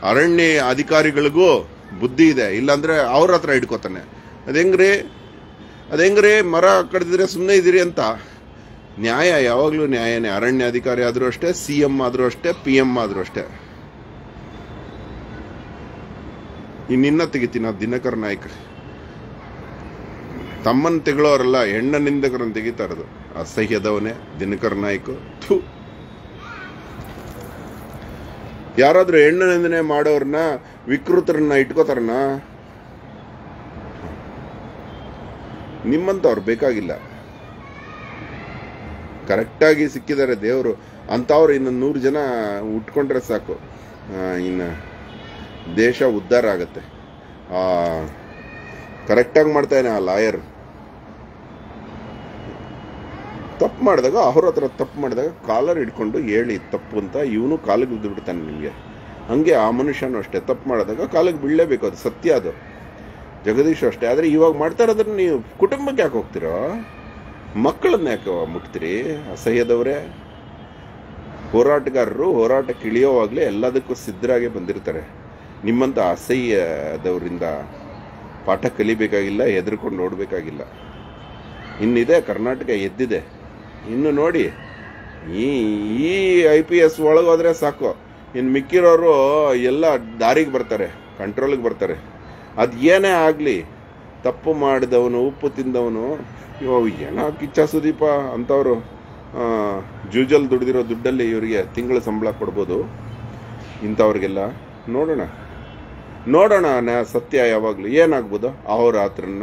ಅರಣ್ಯ ಅಧಿಕಾರಿಗಳಿಗೂ ಬುದ್ಧಿ ಇದೆ. ಇಲ್ಲಾಂದರೆ ಅವ್ರ ಹತ್ರ ಹಿಡ್ಕೋತಾನೆ. ಅದೇಂಗ್ರಿ ಅದೇಂಗ್ರಿ ಮರ ಕಡ್ದಿದ್ರೆ ಸುಮ್ಮನೆ ಇದೀರಿ ಅಂತ. ನ್ಯಾಯ ಯಾವಾಗಲೂ ನ್ಯಾಯನೇ. ಅರಣ್ಯ ಅಧಿಕಾರಿ ಆದರೂ ಅಷ್ಟೇ, ಸಿ ಎಂ ಆದರೂ ಅಷ್ಟೇ, ಪಿ ಎಂ ಆದರೂ ಅಷ್ಟೇ. ಇನ್ನಿನ್ನ ತೆಗಿತೀನಿ ಆ ದಿನಕರ ನಾಯಕ್ ತಮ್ಮನ್ ತೆಗಳೋರಲ್ಲ ಹೆಣ್ಣ ನಿಂದಕರನ್ನು ತೆಗಿತಾ ಇರೋದು. ಅಸಹ್ಯದವನೇ, ದಿನಕರ ನಾಯ್ಕ. ಥೂ. ಯಾರಾದರೂ ಹೆಣ್ಣು ನಿಂದನೆ ಮಾಡೋರನ್ನ ವಿಕೃತರನ್ನ ಇಟ್ಕೋತಾರನ? ನಿಮ್ಮಂತವ್ರು ಬೇಕಾಗಿಲ್ಲ. ಕರೆಕ್ಟಾಗಿ ಸಿಕ್ಕಿದ್ದಾರೆ ದೇವರು. ಅಂಥವ್ರು ಇನ್ನು ನೂರು ಜನ ಉಟ್ಕೊಂಡ್ರೆ ಸಾಕು. ಇನ್ನು ದೇಶ ಉದ್ಧಾರ ಆಗುತ್ತೆ. ಕರೆಕ್ಟಾಗಿ ಮಾಡ್ತಾನೆ ಆ ಲಾಯರ್. ತಪ್ಪು ಮಾಡಿದಾಗ, ಅವ್ರ ಹತ್ರ ತಪ್ಪು ಮಾಡಿದಾಗ ಕಾಲರ್ ಹಿಡ್ಕೊಂಡು ಹೇಳಿ, ತಪ್ಪು ಅಂತ ಇವನು ಕಾಲಿಗೆ ಬಿದ್ದು ಬಿಡ್ತಾನೆ ನಿಮಗೆ ಹಂಗೆ ಆ ಮನುಷ್ಯನೂ ಅಷ್ಟೇ, ತಪ್ಪು ಮಾಡಿದಾಗ ಕಾಲಿಗೆ ಬೀಳಲೇಬೇಕು ಅದು, ಸತ್ಯ ಅದು. ಜಗದೀಶ್ ಅಷ್ಟೇ, ಆದರೆ ಇವಾಗ ಮಾಡ್ತಾ ಇರೋದನ್ನ ನೀವು ಕುಟುಂಬಕ್ಕೆ ಯಾಕೆ ಹೋಗ್ತಿರೋ? ಮಕ್ಕಳನ್ನ ಯಾಕೆ ಮುಟ್ತೀರಿ? ಅಸಹ್ಯದವರೇ. ಹೋರಾಟಗಾರರು ಹೋರಾಟಕ್ಕೆ ಇಳಿಯೋವಾಗಲೇ ಎಲ್ಲದಕ್ಕೂ ಸಿದ್ಧರಾಗೆ ಬಂದಿರ್ತಾರೆ. ನಿಮ್ಮಂಥ ಅಸಹ್ಯದವರಿಂದ ಪಾಠ ಕಲಿಬೇಕಾಗಿಲ್ಲ, ಹೆದರ್ಕೊಂಡು ನೋಡಬೇಕಾಗಿಲ್ಲ. ಇನ್ನಿದೆ, ಕರ್ನಾಟಕ ಎದ್ದಿದೆ. ಇನ್ನು ನೋಡಿ, ಈ ಈ ಐ ಪಿ ಎಸ್ ಒಳಗೋದ್ರೆ ಸಾಕು. ಇನ್ನು ಮಿಕ್ಕಿರೋರು ಎಲ್ಲ ದಾರಿಗೆ ಬರ್ತಾರೆ ಕಂಟ್ರೋಲಿಗೆ ಬರ್ತಾರೆ. ಅದು ಏನೇ ಆಗಲಿ, ತಪ್ಪು ಮಾಡಿದವನು, ಉಪ್ಪು ತಿಂದವನು ಇವ ಏನೋ ಕಿಚ್ಚ ಸುದೀಪ ಅಂಥವ್ರು ಜೂಜಲ್ ದುಡ್ದಿರೋ ದುಡ್ಡಲ್ಲಿ ಇವರಿಗೆ ತಿಂಗಳ ಸಂಬಳ ಕೊಡ್ಬೋದು ಇಂಥವ್ರಿಗೆಲ್ಲ. ನೋಡೋಣ. ನೋಡೋಣ ಸತ್ಯ ಯಾವಾಗಲೂ. ಏನಾಗ್ಬೋದು? ಅಹೋರಾತ್ರನ್ನ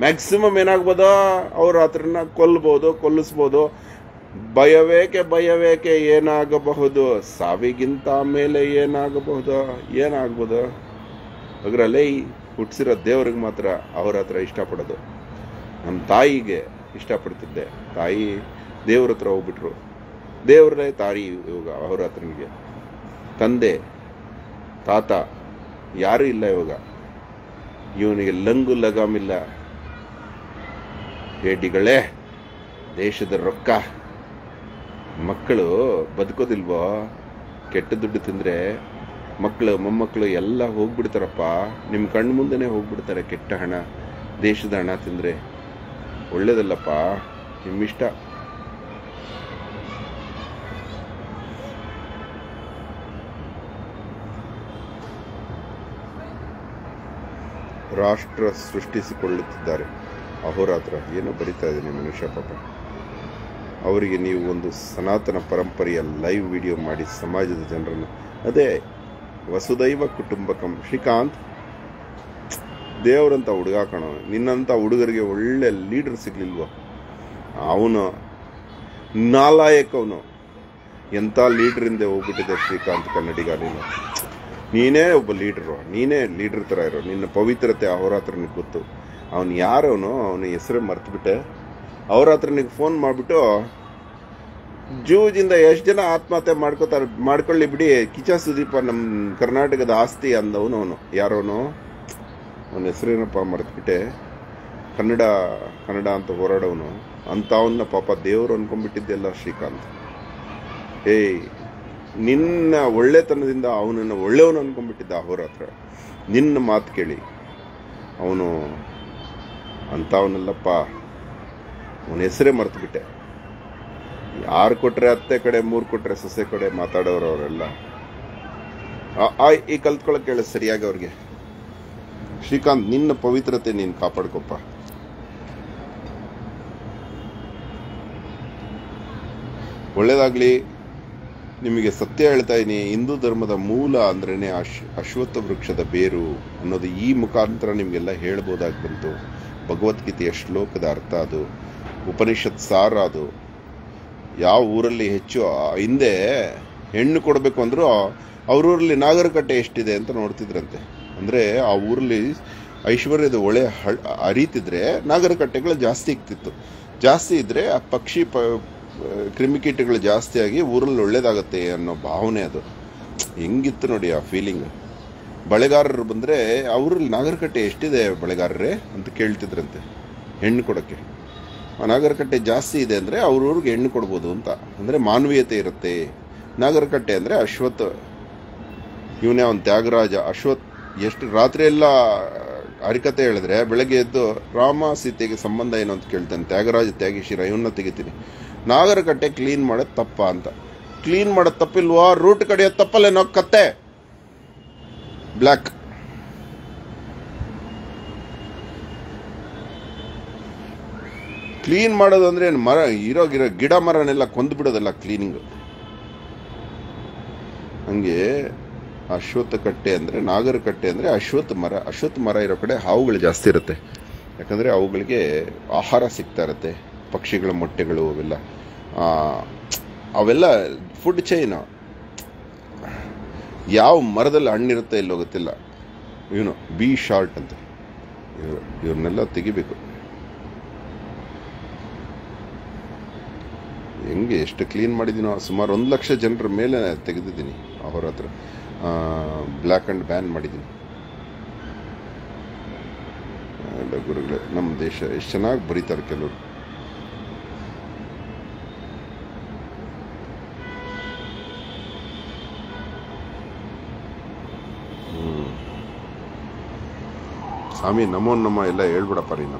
ಮ್ಯಾಕ್ಸಿಮಮ್ ಏನಾಗ್ಬೋದು? ಹತ್ರನ ಕೊಲ್ಬೋದು, ಕೊಲ್ಲಿಸ್ಬೋದು. ಭಯವೇಕೆ ಭಯವೇಕೆ ಏನಾಗಬಹುದು? ಸಾವಿಗಿಂತ ಮೇಲೆ ಏನಾಗಬಹುದು? ಏನಾಗ್ಬೋದು? ಅದರಲ್ಲೇ ಹುಟ್ಟಿಸಿರೋ ದೇವ್ರಿಗೆ ಮಾತ್ರ ಅವ್ರ ಹತ್ರ ಇಷ್ಟಪಡೋದು. ನಮ್ಮ ತಾಯಿಗೆ ಇಷ್ಟಪಡ್ತಿದ್ದೆ. ತಾಯಿ ದೇವ್ರ ಹತ್ರ ಹೋಗ್ಬಿಟ್ರು. ದೇವ್ರೇ ತಾಯಿ ಇವಾಗ ಅವ್ರ ಹತ್ರನಿಗೆ. ತಂದೆ, ತಾತ ಯಾರೂ ಇಲ್ಲ ಇವಾಗ. ಇವನಿಗೆ ಲಂಗು ಲಗಾಮಿಲ್ಲ ಹೇಡಿಗಳೇ ದೇಶದ ರೊಕ್ಕ. ಮಕ್ಕಳು ಬದುಕೋದಿಲ್ವೋ? ಕೆಟ್ಟ ದುಡ್ಡು ತಿಂದರೆ ಮಕ್ಕಳು, ಮೊಮ್ಮಕ್ಕಳು ಎಲ್ಲ ಹೋಗ್ಬಿಡ್ತಾರಪ್ಪ. ನಿಮ್ಮ ಕಣ್ಣು ಮುಂದೆ ಹೋಗ್ಬಿಡ್ತಾರೆ ಕೆಟ್ಟ ಹಣ. ದೇಶದ ಹಣ ತಿಂದರೆ. ಒಳ್ಳೇದಲ್ಲಪ್ಪ, ನಿಮ್ಮಿಷ್ಟ. ರಾಷ್ಟ್ರ ಸೃಷ್ಟಿಸಿಕೊಳ್ಳುತ್ತಿದ್ದಾರೆ. ಅಹೋರಾತ್ರ, ಏನೋ ಬರಿತಾ ಇದ್ದೀನಿ ಮನುಷ್ಯ ಪಾಪ? ಅವರಿಗೆ ನೀವು ಒಂದು ಸನಾತನ ಪರಂಪರೆಯ ಲೈವ್ ವಿಡಿಯೋ ಮಾಡಿ ಸಮಾಜದ ಜನರನ್ನು. ಅದೇ, ವಸುದೈವ ಕುಟುಂಬಕಂ ಶ್ರೀಕಾಂತ್. ದೇವರಂತ ಹುಡುಗ ಕಾಣೋ ನಿನ್ನಂಥ ಹುಡುಗರಿಗೆ ಒಳ್ಳೆ ಲೀಡರ್ ಸಿಗ್ಲಿಲ್ವ? ಅವನು ನಾಲಾಯಕವನು. ಎಂಥ ಲೀಡ್ರಿಂದ ಹೋಗ್ಬಿಟ್ಟಿದೆ ಶ್ರೀಕಾಂತ್ ಕನ್ನಡಿಗ ನೀನು? ನೀನೇ ಒಬ್ಬ ಲೀಡ್ರು, ನೀನೇ ಲೀಡರ್ ಥರ ಇರೋ. ನಿನ್ನ ಪವಿತ್ರತೆ ಅವ್ರ ಹತ್ರ ನಿನಗೆ ಗೊತ್ತು. ಅವನು ಯಾರವನು ಅವನ? ಹೆಸರು ಮರ್ತುಬಿಟ್ಟೆ. ಅವ್ರ ಹತ್ರ ನಿಗೆ ಫೋನ್ ಮಾಡಿಬಿಟ್ಟು, ಜೂಜಿಂದ ಎಷ್ಟು ಜನ ಆತ್ಮಹತ್ಯೆ ಮಾಡ್ಕೋತಾರೆ, ಮಾಡ್ಕೊಳ್ಳಿ ಬಿಡಿ. ಕಿಚ ಸುದೀಪ ನಮ್ಮ ಕರ್ನಾಟಕದ ಆಸ್ತಿ ಅಂದವನು ಅವನು. ಯಾರೋನು ಅವನ? ಹೆಸರೇನಪ್ಪ ಮರ್ತುಬಿಟ್ಟೆ. ಕನ್ನಡ ಕನ್ನಡ ಅಂತ ಹೋರಾಡೋನು. ಅಂಥವನ್ನ ಪಾಪ ದೇವರು ಅನ್ಕೊಂಡ್ಬಿಟ್ಟಿದ್ದೆಲ್ಲ ಶ್ರೀಕಾಂತ್. ಏಯ್ ನಿನ್ನ ಒಳ್ಳೆತನದಿಂದ ಅವನನ್ನು ಒಳ್ಳೆಯವನು ಅನ್ಕೊಂಡ್ಬಿಟ್ಟಿದ್ದ ಅಹೋರಾತ್ರ ನಿನ್ನ ಮಾತು ಕೇಳಿ. ಅವನು ಅಂಥವನಲ್ಲಪ್ಪ ಅವನ ಹೆಸರೇ ಮರೆತುಬಿಟ್ಟೆ. ಯಾರು ಕೊಟ್ಟರೆ ಅತ್ತೆ ಕಡೆ, ಮೂರು ಕೊಟ್ಟರೆ ಸೊಸೆ ಕಡೆ ಮಾತಾಡೋರು ಅವರೆಲ್ಲ. ಈ ಕಲ್ತ್ಕೊಳ್ಳೋಕೆ ಹೇಳ ಸರಿಯಾಗಿ ಅವ್ರಿಗೆ. ಶ್ರೀಕಾಂತ್, ನಿನ್ನ ಪವಿತ್ರತೆ ನೀನು ಕಾಪಾಡ್ಕೊಪ್ಪ. ಒಳ್ಳೇದಾಗ್ಲಿ. ನಿಮಗೆ ಸತ್ಯ ಹೇಳ್ತಾ ಇದ್ದೀನಿ ಹಿಂದೂ ಧರ್ಮದ ಮೂಲ ಅಂದ್ರೇ ಅಶ್, ಅಶ್ವತ್ಥ ವೃಕ್ಷದ ಬೇರು ಅನ್ನೋದು ಈ ಮುಖಾಂತರ ನಿಮಗೆಲ್ಲ ಹೇಳ್ಬೋದಾಗಿ ಬಂತು. ಭಗವದ್ಗೀತೆಯ ಶ್ಲೋಕದ ಅರ್ಥ ಅದು. ಉಪನಿಷತ್ ಸಾರ ಅದು. ಯಾವ ಊರಲ್ಲಿ ಹೆಚ್ಚು ಹಿಂದೆ ಹೆಣ್ಣು ಕೊಡಬೇಕು ಅಂದರೂ ಅವ್ರೂರಲ್ಲಿ ನಾಗರಕಟ್ಟೆ ಎಷ್ಟಿದೆ ಅಂತ ನೋಡ್ತಿದ್ರಂತೆ. ಅಂದರೆ ಆ ಊರಲ್ಲಿ ಐಶ್ವರ್ಯದ ಒಳೆ ಹಳ್ ಅರಿತಿದ್ರೆ ನಾಗರಕಟ್ಟೆಗಳು ಜಾಸ್ತಿ ಇಕ್ತಿತ್ತು ಜಾಸ್ತಿ ಇದ್ದರೆ ಆ ಪಕ್ಷಿ ಪ ಕ್ರಿಮಿಕೀಟಗಳು ಜಾಸ್ತಿಯಾಗಿ ಊರಲ್ಲಿ ಒಳ್ಳೇದಾಗತ್ತೆ ಅನ್ನೋ ಭಾವನೆ ಅದು. ಹೆಂಗಿತ್ತು ನೋಡಿ ಆ ಫೀಲಿಂಗ್ ಬಳೆಗಾರರು ಬಂದರೆ, ಅವ್ರಲ್ಲಿ ನಾಗರಕಟ್ಟೆ ಎಷ್ಟಿದೆ ಬಳೆಗಾರರೇ? ಅಂತ ಕೇಳ್ತಿದ್ರಂತೆ, ಹೆಣ್ಣು ಕೊಡೋಕ್ಕೆ. ಆ ನಾಗರಕಟ್ಟೆ ಜಾಸ್ತಿ ಇದೆ ಅಂದರೆ ಅವ್ರವ್ರಿಗೆ ಹೆಣ್ಣು ಕೊಡ್ಬೋದು ಅಂತ. ಅಂದರೆ ಮಾನವೀಯತೆ ಇರುತ್ತೆ. ನಾಗರಕಟ್ಟೆ ಅಂದರೆ ಅಶ್ವತ್ ಇವನೇ ಅವನು ತ್ಯಾಗರಾಜ. ಅಶ್ವತ್ ಎಷ್ಟು ರಾತ್ರಿಯೆಲ್ಲ ಹರಿಕತೆ ಹೇಳಿದ್ರೆ ಬೆಳಗ್ಗೆ ಎದ್ದು ರಾಮ ಸೀತೆಗೆ ಸಂಬಂಧ ಏನು ಅಂತ ಕೇಳ್ತಾನೆ. ತ್ಯಾಗರಾಜ ತ್ಯಾಗೀಶಿರ ಇವನ್ನ ತೆಗಿತೀನಿ. ನಾಗರಕಟ್ಟೆ ಕ್ಲೀನ್ ಮಾಡೋದು ತಪ್ಪ ಅಂತ. ಕ್ಲೀನ್ ಮಾಡೋದು ತಪ್ಪಿಲ್ವಾ? ರೂಟ್ ಕಡೆಯೋದು ತಪ್ಪಲ್ಲೇನೋ ಕತ್ತೆ. ಬ್ಲ್ಯಾಕ್ ಕ್ಲೀನ್ ಮಾಡೋದು ಅಂದ್ರೆ ಏನು, ಮರ, ಇರೋ ಗಿರೋ ಗಿಡ ಮರನೆಲ್ಲ ಕೊಂದು ಬಿಡೋದಲ್ಲ ಕ್ಲೀನಿಂಗ್ ಹಂಗೆ ಅಶ್ವತ್ ಕಟ್ಟೆ ಅಂದ್ರೆ ನಾಗರ ಕಟ್ಟೆ ಅಂದ್ರೆ ಅಶ್ವತ್ಥ ಮರ. ಅಶ್ವತ್ಥ ಮರ ಇರೋ ಕಡೆ ಹಾವುಗಳು ಜಾಸ್ತಿ ಇರುತ್ತೆ. ಯಾಕಂದ್ರೆ ಅವುಗಳಿಗೆ ಆಹಾರ ಸಿಗ್ತಾ ಇರುತ್ತೆ. ಪಕ್ಷಿಗಳ ಮೊಟ್ಟೆಗಳು ಅವೆಲ್ಲ. ಅವೆಲ್ಲ ಫುಡ್ ಚೈನ್ ಯಾವ ಮರದಲ್ಲಿ ಹಣ್ಣಿರುತ್ತೆ ಇಲ್ಲೋ ಗೊತ್ತಿಲ್ಲ. ಇವನು ಬಿ ಶಾರ್ಟ್ ಅಂತ. ಇವರು, ಇವ್ರನ್ನೆಲ್ಲ ತೆಗಿಬೇಕು. ಹೆಂಗೆ ಎಷ್ಟು ಕ್ಲೀನ್ ಮಾಡಿದ್ದೀನೋ ಸುಮಾರು ಒಂದು ಲಕ್ಷ ಜನರ ಮೇಲೆ ತೆಗೆದಿದ್ದೀನಿ ಅವರ ಹತ್ರ. ಬ್ಲ್ಯಾಕ್ ಆ್ಯಂಡ್ ಬ್ಯಾನ್ ಮಾಡಿದ್ದೀನಿ. ಗುರುಗಳೇ, ನಮ್ಮ ದೇಶ ಎಷ್ಟು ಚೆನ್ನಾಗಿ ಬರೀತಾರೆ ಕೆಲವರು. ಸ್ವಾಮಿ, ನಮೋ ನಮ್ಮ ಎಲ್ಲ ಹೇಳ್ಬಿಡಪ್ಪ ನೀನು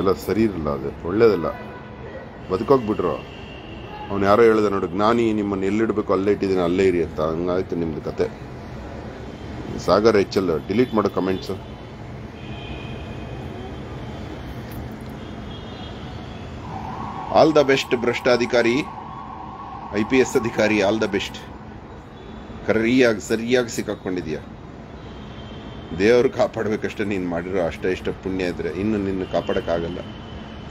ಎಲ್ಲ ಸರಿ ಇರಲ್ಲ, ಅದು ಒಳ್ಳೇದಲ್ಲ. ಬದುಕೋಗ್ಬಿಟ್ರು. ಅವ್ನು ಯಾರೋ ಹೇಳಿದೆ ನೋಡಿ, ಜ್ಞಾನಿ, ನಿಮ್ಮನ್ನು ಎಲ್ಲಿಡಬೇಕು, ಅಲ್ಲೇ ಇಟ್ಟಿದ್ದೀನಿ, ಅಲ್ಲೇ ಇರಿ ಅಂತ. ಹಂಗಾಯ್ತು ನಿಮ್ಮದು ಕತೆ. ಸಾಗರ್ ಎಚ್ ಎಲ್ ಡಿಲೀಟ್ ಮಾಡೋ ಕಮೆಂಟ್ಸು ಆಲ್ ದ ಬೆಸ್ಟ್ ಭ್ರಷ್ಟ ಅಧಿಕಾರಿ ಐ ಪಿ ಎಸ್ ಅಧಿಕಾರಿ, ಆಲ್ ದ ಬೆಸ್ಟ್. ಕರಿಯಾಗಿ ಸರಿಯಾಗಿ ಸಿಕ್ಕಾಕೊಂಡಿದ್ಯಾ? ದೇವರು ಕಾಪಾಡಬೇಕಷ್ಟೇ ನೀನು ಮಾಡಿರೋ ಅಷ್ಟೇ ಇಷ್ಟ ಪುಣ್ಯ ಇದ್ರೆ ಇನ್ನು ನಿನ್ನ ಕಾಪಾಡೋಕ್ಕಾಗಲ್ಲ.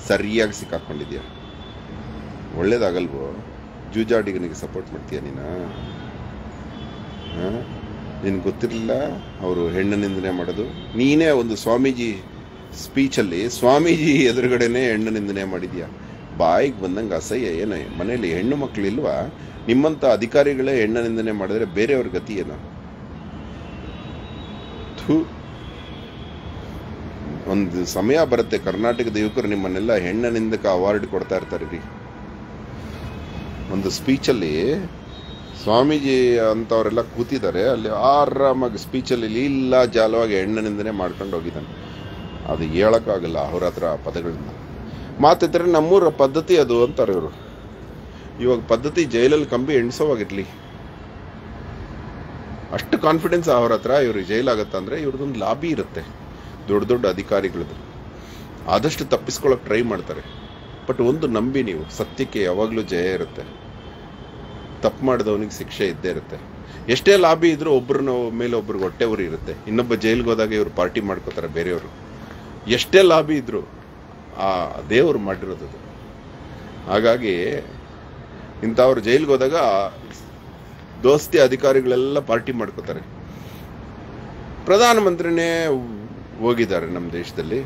ಸರಿಯಾಗಿ ಸಿಕ್ಕಾಕೊಂಡಿದ್ಯಾ? ಒಳ್ಳೇದಾಗಲ್ವೋ? ಜೂಜಾಡಿಗನಿಗೆ ಸಪೋರ್ಟ್ ಮಾಡ್ತೀಯ ನೀನು? ನಿನ್ಗೆ ಗೊತ್ತಿರಲಿಲ್ಲ ಅವರು ಹೆಣ್ಣು ನಿಂದನೆ ಮಾಡೋದು? ನೀನೇ ಒಂದು ಸ್ವಾಮೀಜಿ ಸ್ಪೀಚಲ್ಲಿ ಸ್ವಾಮೀಜಿ ಎದುರುಗಡೆನೆ ಹೆಣ್ಣು ನಿಂದನೆ ಮಾಡಿದ್ಯಾ? ಬಾಯಿಗೆ ಬಂದಂಗೆ ಅಸಹ್ಯ, ಏನು? ಮನೆಯಲ್ಲಿ ಹೆಣ್ಣು ಮಕ್ಕಳಿಲ್ವಾ ನಿಮ್ಮಂಥ ಅಧಿಕಾರಿಗಳೇ ಹೆಣ್ಣು ನಿಂದನೆ ಮಾಡಿದ್ರೆ ಬೇರೆಯವ್ರ ಗತಿ ಏನು? ಥು ಒಂದು ಸಮಯ ಬರುತ್ತೆ, ಕರ್ನಾಟಕದ ಯುವಕರು ನಿಮ್ಮನ್ನೆಲ್ಲ ಹೆಣ್ಣ ನಿಂದಕ ಅವಾರ್ಡ್ ಕೊಡ್ತಾ ಇರ್ತಾರೆ ರೀ. ಒಂದು ಸ್ಪೀಚಲ್ಲಿ ಸ್ವಾಮೀಜಿ ಅಂತವರೆಲ್ಲ ಕೂತಿದ್ದಾರೆ, ಅಲ್ಲಿ ಆರಾಮಾಗಿ ಸ್ಪೀಚಲ್ಲಿ ಲೀಲ ಜಾಲವಾಗಿ ಹೆಣ್ಣನಿಂದನೇ ಮಾಡ್ಕೊಂಡು ಹೋಗಿದ್ದಾನೆ. ಅದು ಹೇಳೋಕ್ಕಾಗಲ್ಲ ಅವ್ರ ಹತ್ರ ಆ ಪದಗಳನ್ನ ಮಾತಿದ್ರೆ ನಮ್ಮೂರ ಪದ್ಧತಿ ಅದು ಅಂತಾರೆ ಇವರು. ಇವಾಗ ಪದ್ಧತಿ ಜೈಲಲ್ಲಿ ಕಂಬಿ ಎಣ್ಸೋವಾಗಿರ್ಲಿ ಅಷ್ಟು ಕಾನ್ಫಿಡೆನ್ಸ್ ಅವ್ರ ಹತ್ರ ಇವ್ರಿಗೆ ಅಂದರೆ ಇವ್ರದ್ದೊಂದು ಲಾಬಿ ಇರುತ್ತೆ, ದೊಡ್ಡ ದೊಡ್ಡ ಅಧಿಕಾರಿಗಳದ್ದು. ಆದಷ್ಟು ತಪ್ಪಿಸ್ಕೊಳ್ಳೋಕೆ ಟ್ರೈ ಮಾಡ್ತಾರೆ. ಬಟ್ ಒಂದು ನಂಬಿ ನೀವು, ಸತ್ಯಕ್ಕೆ ಯಾವಾಗಲೂ ಜಯ ಇರುತ್ತೆ. ತಪ್ಪು ಮಾಡಿದವನಿಗೆ ಶಿಕ್ಷೆ ಇದ್ದೇ ಇರುತ್ತೆ. ಎಷ್ಟೇ ಲಾಬಿ ಇದ್ರೂ ಒಬ್ಬರನ್ನ ಮೇಲೆ ಒಬ್ರಿಗೆ ಹೊಟ್ಟೆ ಉರಿ ಇರುತ್ತೆ. ಇನ್ನೊಬ್ಬ ಜೈಲಿಗೆ ಹೋದಾಗ ಇವರು ಪಾರ್ಟಿ ಮಾಡ್ಕೋತಾರೆ ಬೇರೆಯವರು. ಎಷ್ಟೇ ಲಾಬಿ ಇದ್ರು ಆ ದೇವರು ಮಾಡಿರೋದು. ಹಾಗಾಗಿ ಇಂಥವ್ರು ಜೈಲಿಗೆ ಹೋದಾಗ ದೋಸ್ತಿ ಅಧಿಕಾರಿಗಳೆಲ್ಲ ಪಾರ್ಟಿ ಮಾಡ್ಕೋತಾರೆ. ಪ್ರಧಾನಮಂತ್ರಿನೇ ಹೋಗಿದ್ದಾರೆ ನಮ್ಮ ದೇಶದಲ್ಲಿ.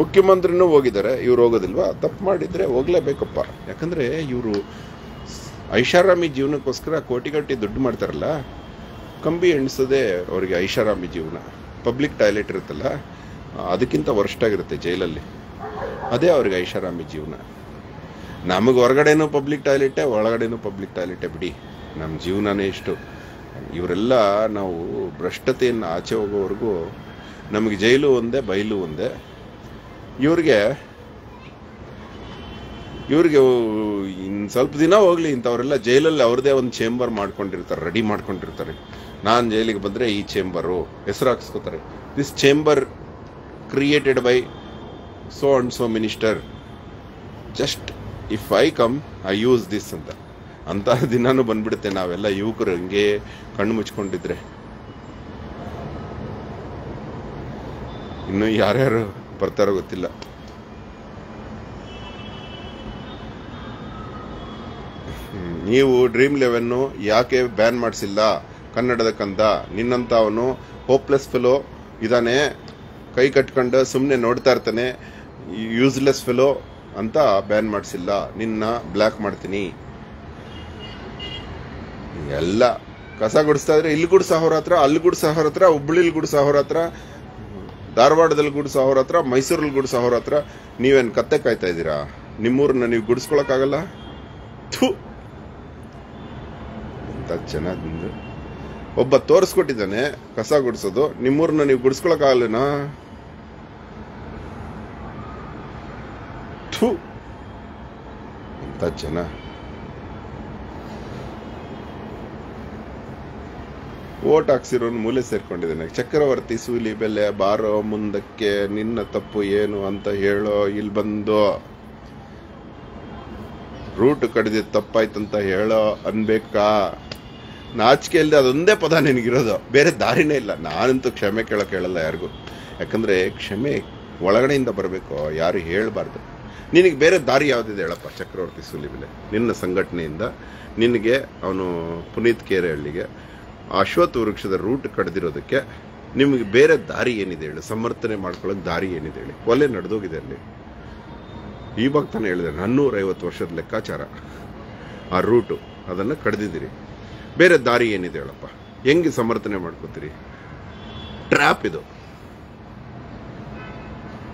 ಮುಖ್ಯಮಂತ್ರಿನೂ ಹೋಗಿದ್ದಾರೆ. ಇವ್ರು ಹೋಗೋದಿಲ್ವಾ? ತಪ್ಪು ಮಾಡಿದರೆ ಹೋಗ್ಲೇಬೇಕಪ್ಪ. ಯಾಕಂದರೆ ಇವರು ಐಷಾರಾಮಿ ಜೀವನಕ್ಕೋಸ್ಕರ ಕೋಟಿಗಟ್ಟಿ ದುಡ್ಡು ಮಾಡ್ತಾರಲ್ಲ, ಕಂಬಿ ಎಣಿಸೋದೇ ಅವರಿಗೆ ಐಷಾರಾಮಿ ಜೀವನ. ಪಬ್ಲಿಕ್ ಟಾಯ್ಲೆಟ್ ಇರುತ್ತಲ್ಲ, ಅದಕ್ಕಿಂತ ಆಗಿರುತ್ತೆ ಜೈಲಲ್ಲಿ. ಅದೇ ಅವ್ರಿಗೆ ಐಷಾರಾಮಿ ಜೀವನ. ನಮಗೆ ಹೊರಗಡೆನೂ ಪಬ್ಲಿಕ್ ಟಾಯ್ಲೆಟೇ, ಒಳಗಡೆನೂ ಪಬ್ಲಿಕ್ ಟಾಯ್ಲೆಟೇ ಬಿಡಿ. ನಮ್ಮ ಜೀವನನೇ ಇಷ್ಟು. ಇವರೆಲ್ಲ ನಾವು ಭ್ರಷ್ಟತೆಯನ್ನು ಆಚೆ ಹೋಗೋವರೆಗೂ ನಮಗೆ ಜೈಲು ಒಂದೇ ಬಯಲು ಒಂದೇ. ಇವ್ರಿಗೆ ಇವ್ರಿಗೆ ಇನ್ನು ಸ್ವಲ್ಪ ದಿನ ಹೋಗ್ಲಿ ಇಂಥವರೆಲ್ಲ ಜೈಲಲ್ಲಿ ಅವ್ರದ್ದೇ ಒಂದು ಚೇಂಬರ್ ಮಾಡ್ಕೊಂಡಿರ್ತಾರೆ ರೆಡಿ ಮಾಡ್ಕೊಂಡಿರ್ತಾರೆ. ನಾನು ಜೈಲಿಗೆ ಬಂದರೆ ಈ ಚೇಂಬರು ಹೆಸರು ಹಾಕ್ಸ್ಕೋತಾರೆ. This chamber created by so and so minister just if I come I use this ಅಂತ. ಅಂತ ದಿನಾನು ಬಂದ್ಬಿಡುತ್ತೆ. ನಾವೆಲ್ಲ ಯುವಕರು ಹಂಗೆ ಕಣ್ಣು ಮುಚ್ಕೊಂಡಿದ್ರೆ. ಇನ್ನು ಯಾರ್ಯಾರು ಬರ್ತಾರೋ ಗೊತ್ತಿಲ್ಲ. ನೀವು ಡ್ರೀಮ್ ಲೆವೆನ್ನು ಯಾಕೆ ಬ್ಯಾನ್ ಮಾಡಿಸಿಲ್ಲ? ಕನ್ನಡದ ಕಂದ. ನಿನ್ನಂತ ಅವನು ಹೋಪ್ಲೆಸ್ ಫೆಲೋ ಇದಾನೆ. ಕೈ ಕಟ್ಕೊಂಡು ಸುಮ್ಮನೆ ನೋಡ್ತಾ ಇರ್ತಾನೆ. ಯೂಸ್ಲೆಸ್ ಫೆಲೋ ಅಂತ ಬ್ಯಾನ್ ಮಾಡಿಸಿಲ್ಲ. ನಿನ್ನ ಬ್ಲ್ಯಾಕ್ ಮಾಡ್ತೀನಿ. ಎಲ್ಲ ಕಸ ಗುಡಿಸ್ತಾ ಇದ್ರೆ ಇಲ್ಲಿ ಗುಡ್ಸ ಅವ್ರ ಹತ್ರ, ಅಲ್ಲಿ ಗುಡ್ಸ ಅವ್ರ ಹತ್ರ, ಹುಬ್ಳಿಲಿ ಗುಡ್ಸ ಅವ್ರ ಹತ್ರ, ಧಾರವಾಡದಲ್ಲಿ ಗುಡ್ಸ ಅವ್ರ ಹತ್ರ, ಮೈಸೂರಲ್ಲಿ ಗುಡ್ಸ ಅವ್ರ ಹತ್ರ ನೀವೇನು ಕತ್ತೆ ಕಾಯ್ತಾ ಇದ್ದೀರಾ? ನಿಮ್ಮೂರನ್ನ ನೀವು ಗುಡಿಸ್ಕೊಳಕ್ಕಾಗಲ್ಲ? ಥೂ! ಅಂತ ಚೆನ್ನಾಗಿ ಒಬ್ಬ ತೋರಿಸ್ಕೊಟ್ಟಿದ್ದಾನೆ ಕಸ ಗುಡಿಸೋದು. ನಿಮ್ಮೂರನ್ನ ನೀವು ಗುಡಿಸ್ಕೊಳಕ್ಕಾಗಲ್ಲನಾ? ಥೂ! ಅಂತ ಜನ? ಓಟ್ ಹಾಕ್ಸಿರೋನು ಮೂಲೆ ಸೇರ್ಕೊಂಡಿದ್ದಾನೆ. ಚಕ್ರವರ್ತಿ, ಸೂಲಿ, ಬೆಲೆ, ಬಾರೋ ಮುಂದಕ್ಕೆ ನಿನ್ನ ತಪ್ಪು ಏನು ಅಂತ ಹೇಳೋ ಇಲ್ಲಿ ಬಂದು. ರೂಟ್ ಕಡಿದಿದ್ದು ತಪ್ಪಾಯ್ತಂತ ಹೇಳೋ ಅನ್ಬೇಕಾ? ನಾಚಿಕೆ ಇಲ್ಲದೆ ಅದೊಂದೇ ಪದ ನಿನಗಿರೋದು. ಬೇರೆ ದಾರಿನೇ ಇಲ್ಲ. ನಾನಂತೂ ಕ್ಷಮೆ ಕೇಳೋಕೆ ಹೇಳಲ್ಲ ಯಾರಿಗೂ. ಯಾಕಂದರೆ ಕ್ಷಮೆ ಒಳಗಡೆಯಿಂದ ಬರಬೇಕು, ಯಾರು ಹೇಳಬಾರ್ದು. ನಿನಗೆ ಬೇರೆ ದಾರಿ ಯಾವುದಿದೆ ಹೇಳಪ್ಪ? ಚಕ್ರವರ್ತಿ ಸುಲಿಬಿಲೆ ನಿನ್ನ ಸಂಘಟನೆಯಿಂದ ನಿನಗೆ ಅವನು ಪುನೀತ್ ಕೇರೆಹಳ್ಳಿಗೆ ಅಶ್ವತ್ಥ ವೃಕ್ಷದ ರೂಟ್ ಕಡ್ದಿರೋದಕ್ಕೆ ನಿಮಗೆ ಬೇರೆ ದಾರಿ ಏನಿದೆ ಹೇಳಿ, ಸಮರ್ಥನೆ ಮಾಡ್ಕೊಳ್ಳೋಕೆ ದಾರಿ ಏನಿದೆ ಹೇಳಿ. ಕೊಲೆ ನಡೆದೋಗಿದೆ ಅಲ್ಲಿ. ಇವಾಗ ತಾನೇ ಹೇಳಿದೆ, ನಾನ್ನೂರೈವತ್ತು ವರ್ಷದ ಲೆಕ್ಕಾಚಾರ, ಆ ರೂಟು ಅದನ್ನು ಕಡ್ದಿದ್ದೀರಿ. ಬೇರೆ ದಾರಿ ಏನಿದೆ ಹೇಳಪ್ಪ? ಹೆಂಗೆ ಸಮರ್ಥನೆ ಮಾಡ್ಕೋತೀರಿ? ಟ್ರ್ಯಾಪ್ ಇದು.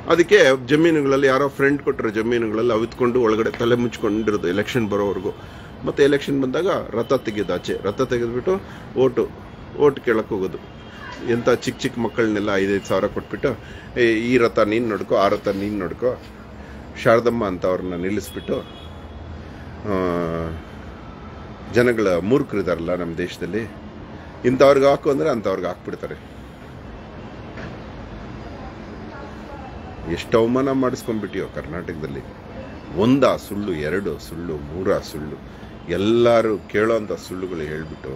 ಅದಕ್ಕೆ ಜಮೀನುಗಳಲ್ಲಿ ಯಾರೋ ಫ್ರೆಂಡ್ ಕೊಟ್ಟರು ಜಮೀನುಗಳಲ್ಲಿ ಅವಿತ್ಕೊಂಡು ಒಳಗಡೆ ತಲೆ ಮುಚ್ಕೊಂಡಿರೋದು ಎಲೆಕ್ಷನ್ ಬರೋವರೆಗೂ. ಮತ್ತೆ ಎಲೆಕ್ಷನ್ ಬಂದಾಗ ರಥ ತೆಗೆದು ಆಚೆ. ರಥ ತೆಗೆದ್ಬಿಟ್ಟು ಓಟು, ಓಟ್ ಕೇಳಕ್ಕೆ ಹೋಗೋದು. ಎಂಥ ಚಿಕ್ಕ ಚಿಕ್ಕ ಮಕ್ಕಳನ್ನೆಲ್ಲ ಐದೈದು ಸಾವಿರ ಕೊಟ್ಬಿಟ್ಟು ಈ ರಥ ನೀನು ನೋಡ್ಕೋ, ಆ ರಥ ನೀನು ನೋಡ್ಕೋ. ಶಾರದಮ್ಮ ಅಂತ ಅವ್ರನ್ನ ನಿಲ್ಲಿಸ್ಬಿಟ್ಟು ಜನಗಳ ಮೂರ್ಖರಿದಾರಲ್ಲ ನಮ್ಮ ದೇಶದಲ್ಲಿ, ಇಂಥವ್ರಿಗೆ ಹಾಕು ಅಂದರೆ ಅಂಥವ್ರಿಗೆ ಹಾಕ್ಬಿಡ್ತಾರೆ. ಎಷ್ಟು ಅವಮಾನ ಮಾಡಿಸ್ಕೊಂಡ್ಬಿಟ್ಟಿಯೋ ಕರ್ನಾಟಕದಲ್ಲಿ. ಒಂದ ಸುಳ್ಳು, ಎರಡು ಸುಳ್ಳು, ಮೂರ ಸುಳ್ಳು. ಎಲ್ಲರೂ ಕೇಳೋಂಥ ಸುಳ್ಳುಗಳು ಹೇಳಿಬಿಟ್ಟು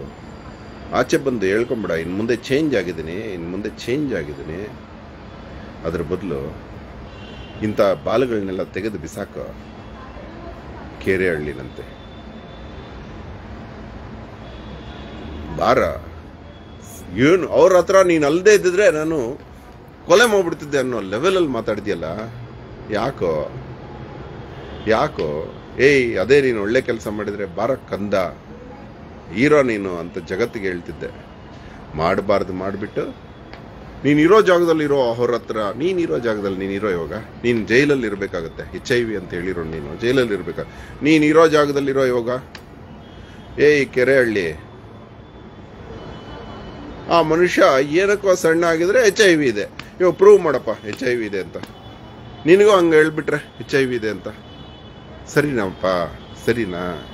ಆಚೆ ಬಂದು ಹೇಳ್ಕೊಂಬಿಡ ಇನ್ನು ಮುಂದೆ ಚೇಂಜ್ ಆಗಿದ್ದೀನಿ ಇನ್ನು ಮುಂದೆ ಚೇಂಜ್ ಆಗಿದ್ದೀನಿ. ಅದ್ರ ಬದಲು ಇಂಥ ಬಾಲುಗಳನ್ನೆಲ್ಲ ತೆಗೆದು ಬಿಸಾಕ ಕೆರೆ ಹಳ್ಳಿನಂತೆ ಬಾರ, ಏನು, ಅವ್ರ ಹತ್ರ ನೀನು ಅಲ್ಲದೆ ಇದ್ದಿದ್ರೆ ನಾನು ಕೊಲೆ ಮಾಡಿಬಿಡ್ತಿದ್ದೆ ಅನ್ನೋ ಲೆವೆಲಲ್ಲಿ ಮಾತಾಡ್ತೀಯಲ್ಲ? ಯಾಕೋ? ಯಾಕೋ? ಏಯ್, ಅದೇ ನೀನು ಒಳ್ಳೆ ಕೆಲಸ ಮಾಡಿದರೆ ಬಾರ ಕಂದ. ಹೀರೋ ನೀನು ಅಂತ ಜಗತ್ತಿಗೆ ಹೇಳ್ತಿದ್ದೆ. ಮಾಡಬಾರ್ದು ಮಾಡಿಬಿಟ್ಟು ನೀನು ಇರೋ ಜಾಗದಲ್ಲಿ ಇರೋ ಅವ್ರ ಹತ್ರ ನೀನು ಇರೋ ಜಾಗದಲ್ಲಿ ನೀನು ಇರೋ ಇವಾಗ, ನೀನು ಜೈಲಲ್ಲಿ ಇರಬೇಕಾಗತ್ತೆ. ಎಚ್ ಐ ವಿ ಅಂತ ಹೇಳಿರೋ ನೀನು, ಜೈಲಲ್ಲಿ ಇರಬೇಕಾ ನೀನು ಇರೋ ಜಾಗದಲ್ಲಿರೋ ಇವಾಗ, ಏಯ್, ಕೆರೆಹಳ್ಳಿ. ಆ ಮನುಷ್ಯ ಏನಕ್ಕೋ ಸಣ್ಣ ಆಗಿದ್ರೆ ಎಚ್ ಐ ವಿ ಇದೆ. ಇವಾಗ ಪ್ರೂವ್ ಮಾಡಪ್ಪ ಎಚ್ ಐ ವಿ ಇದೆ ಅಂತ. ನಿನಗೂ ಹಂಗೆ ಹೇಳ್ಬಿಟ್ರೆ ಎಚ್ ಐ ವಿ ಇದೆ ಅಂತ. ಸರಿನಪ್ಪ ಸರಿನಾ?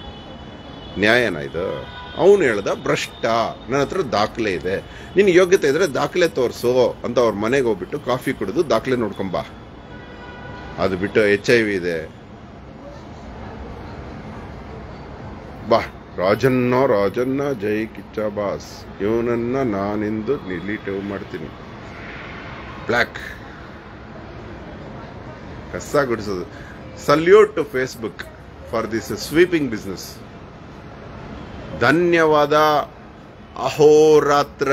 ನ್ಯಾಯನಾ ಇದು? ಅವನು ಹೇಳ್ದ, ಭ್ರಷ್ಟ, ನನ್ನ ಹತ್ರ ದಾಖಲೆ ಇದೆ. ನಿನ್ನ ಯೋಗ್ಯತೆ ಇದ್ರೆ ದಾಖಲೆ ತೋರಿಸು ಅಂತ ಅವ್ರ ಮನೆಗೆ ಹೋಗ್ಬಿಟ್ಟು ಕಾಫಿ ಕುಡಿದು ದಾಖಲೆ ನೋಡ್ಕೊಂಬ ಅದು ಬಿಟ್ಟು ಎಚ್ ಐ ವಿ ಇದೆ. ಬಾ. ರಾಜನ್ನ ರಾಜನ್ನ, ಜೈ ಕಿಚ್ಚ ಬಾಸ್. ಇವನನ್ನ ನಾನಿಂದು ನಿಲೀಟಿವ್ ಮಾಡ್ತೀನಿ. ಬ್ಲ್ಯಾಕ್ ಕಸ ಗುಡಿಸೋದು. Salute to Facebook for this sweeping business ಧನ್ಯವಾದ ಅಹೋರಾತ್ರ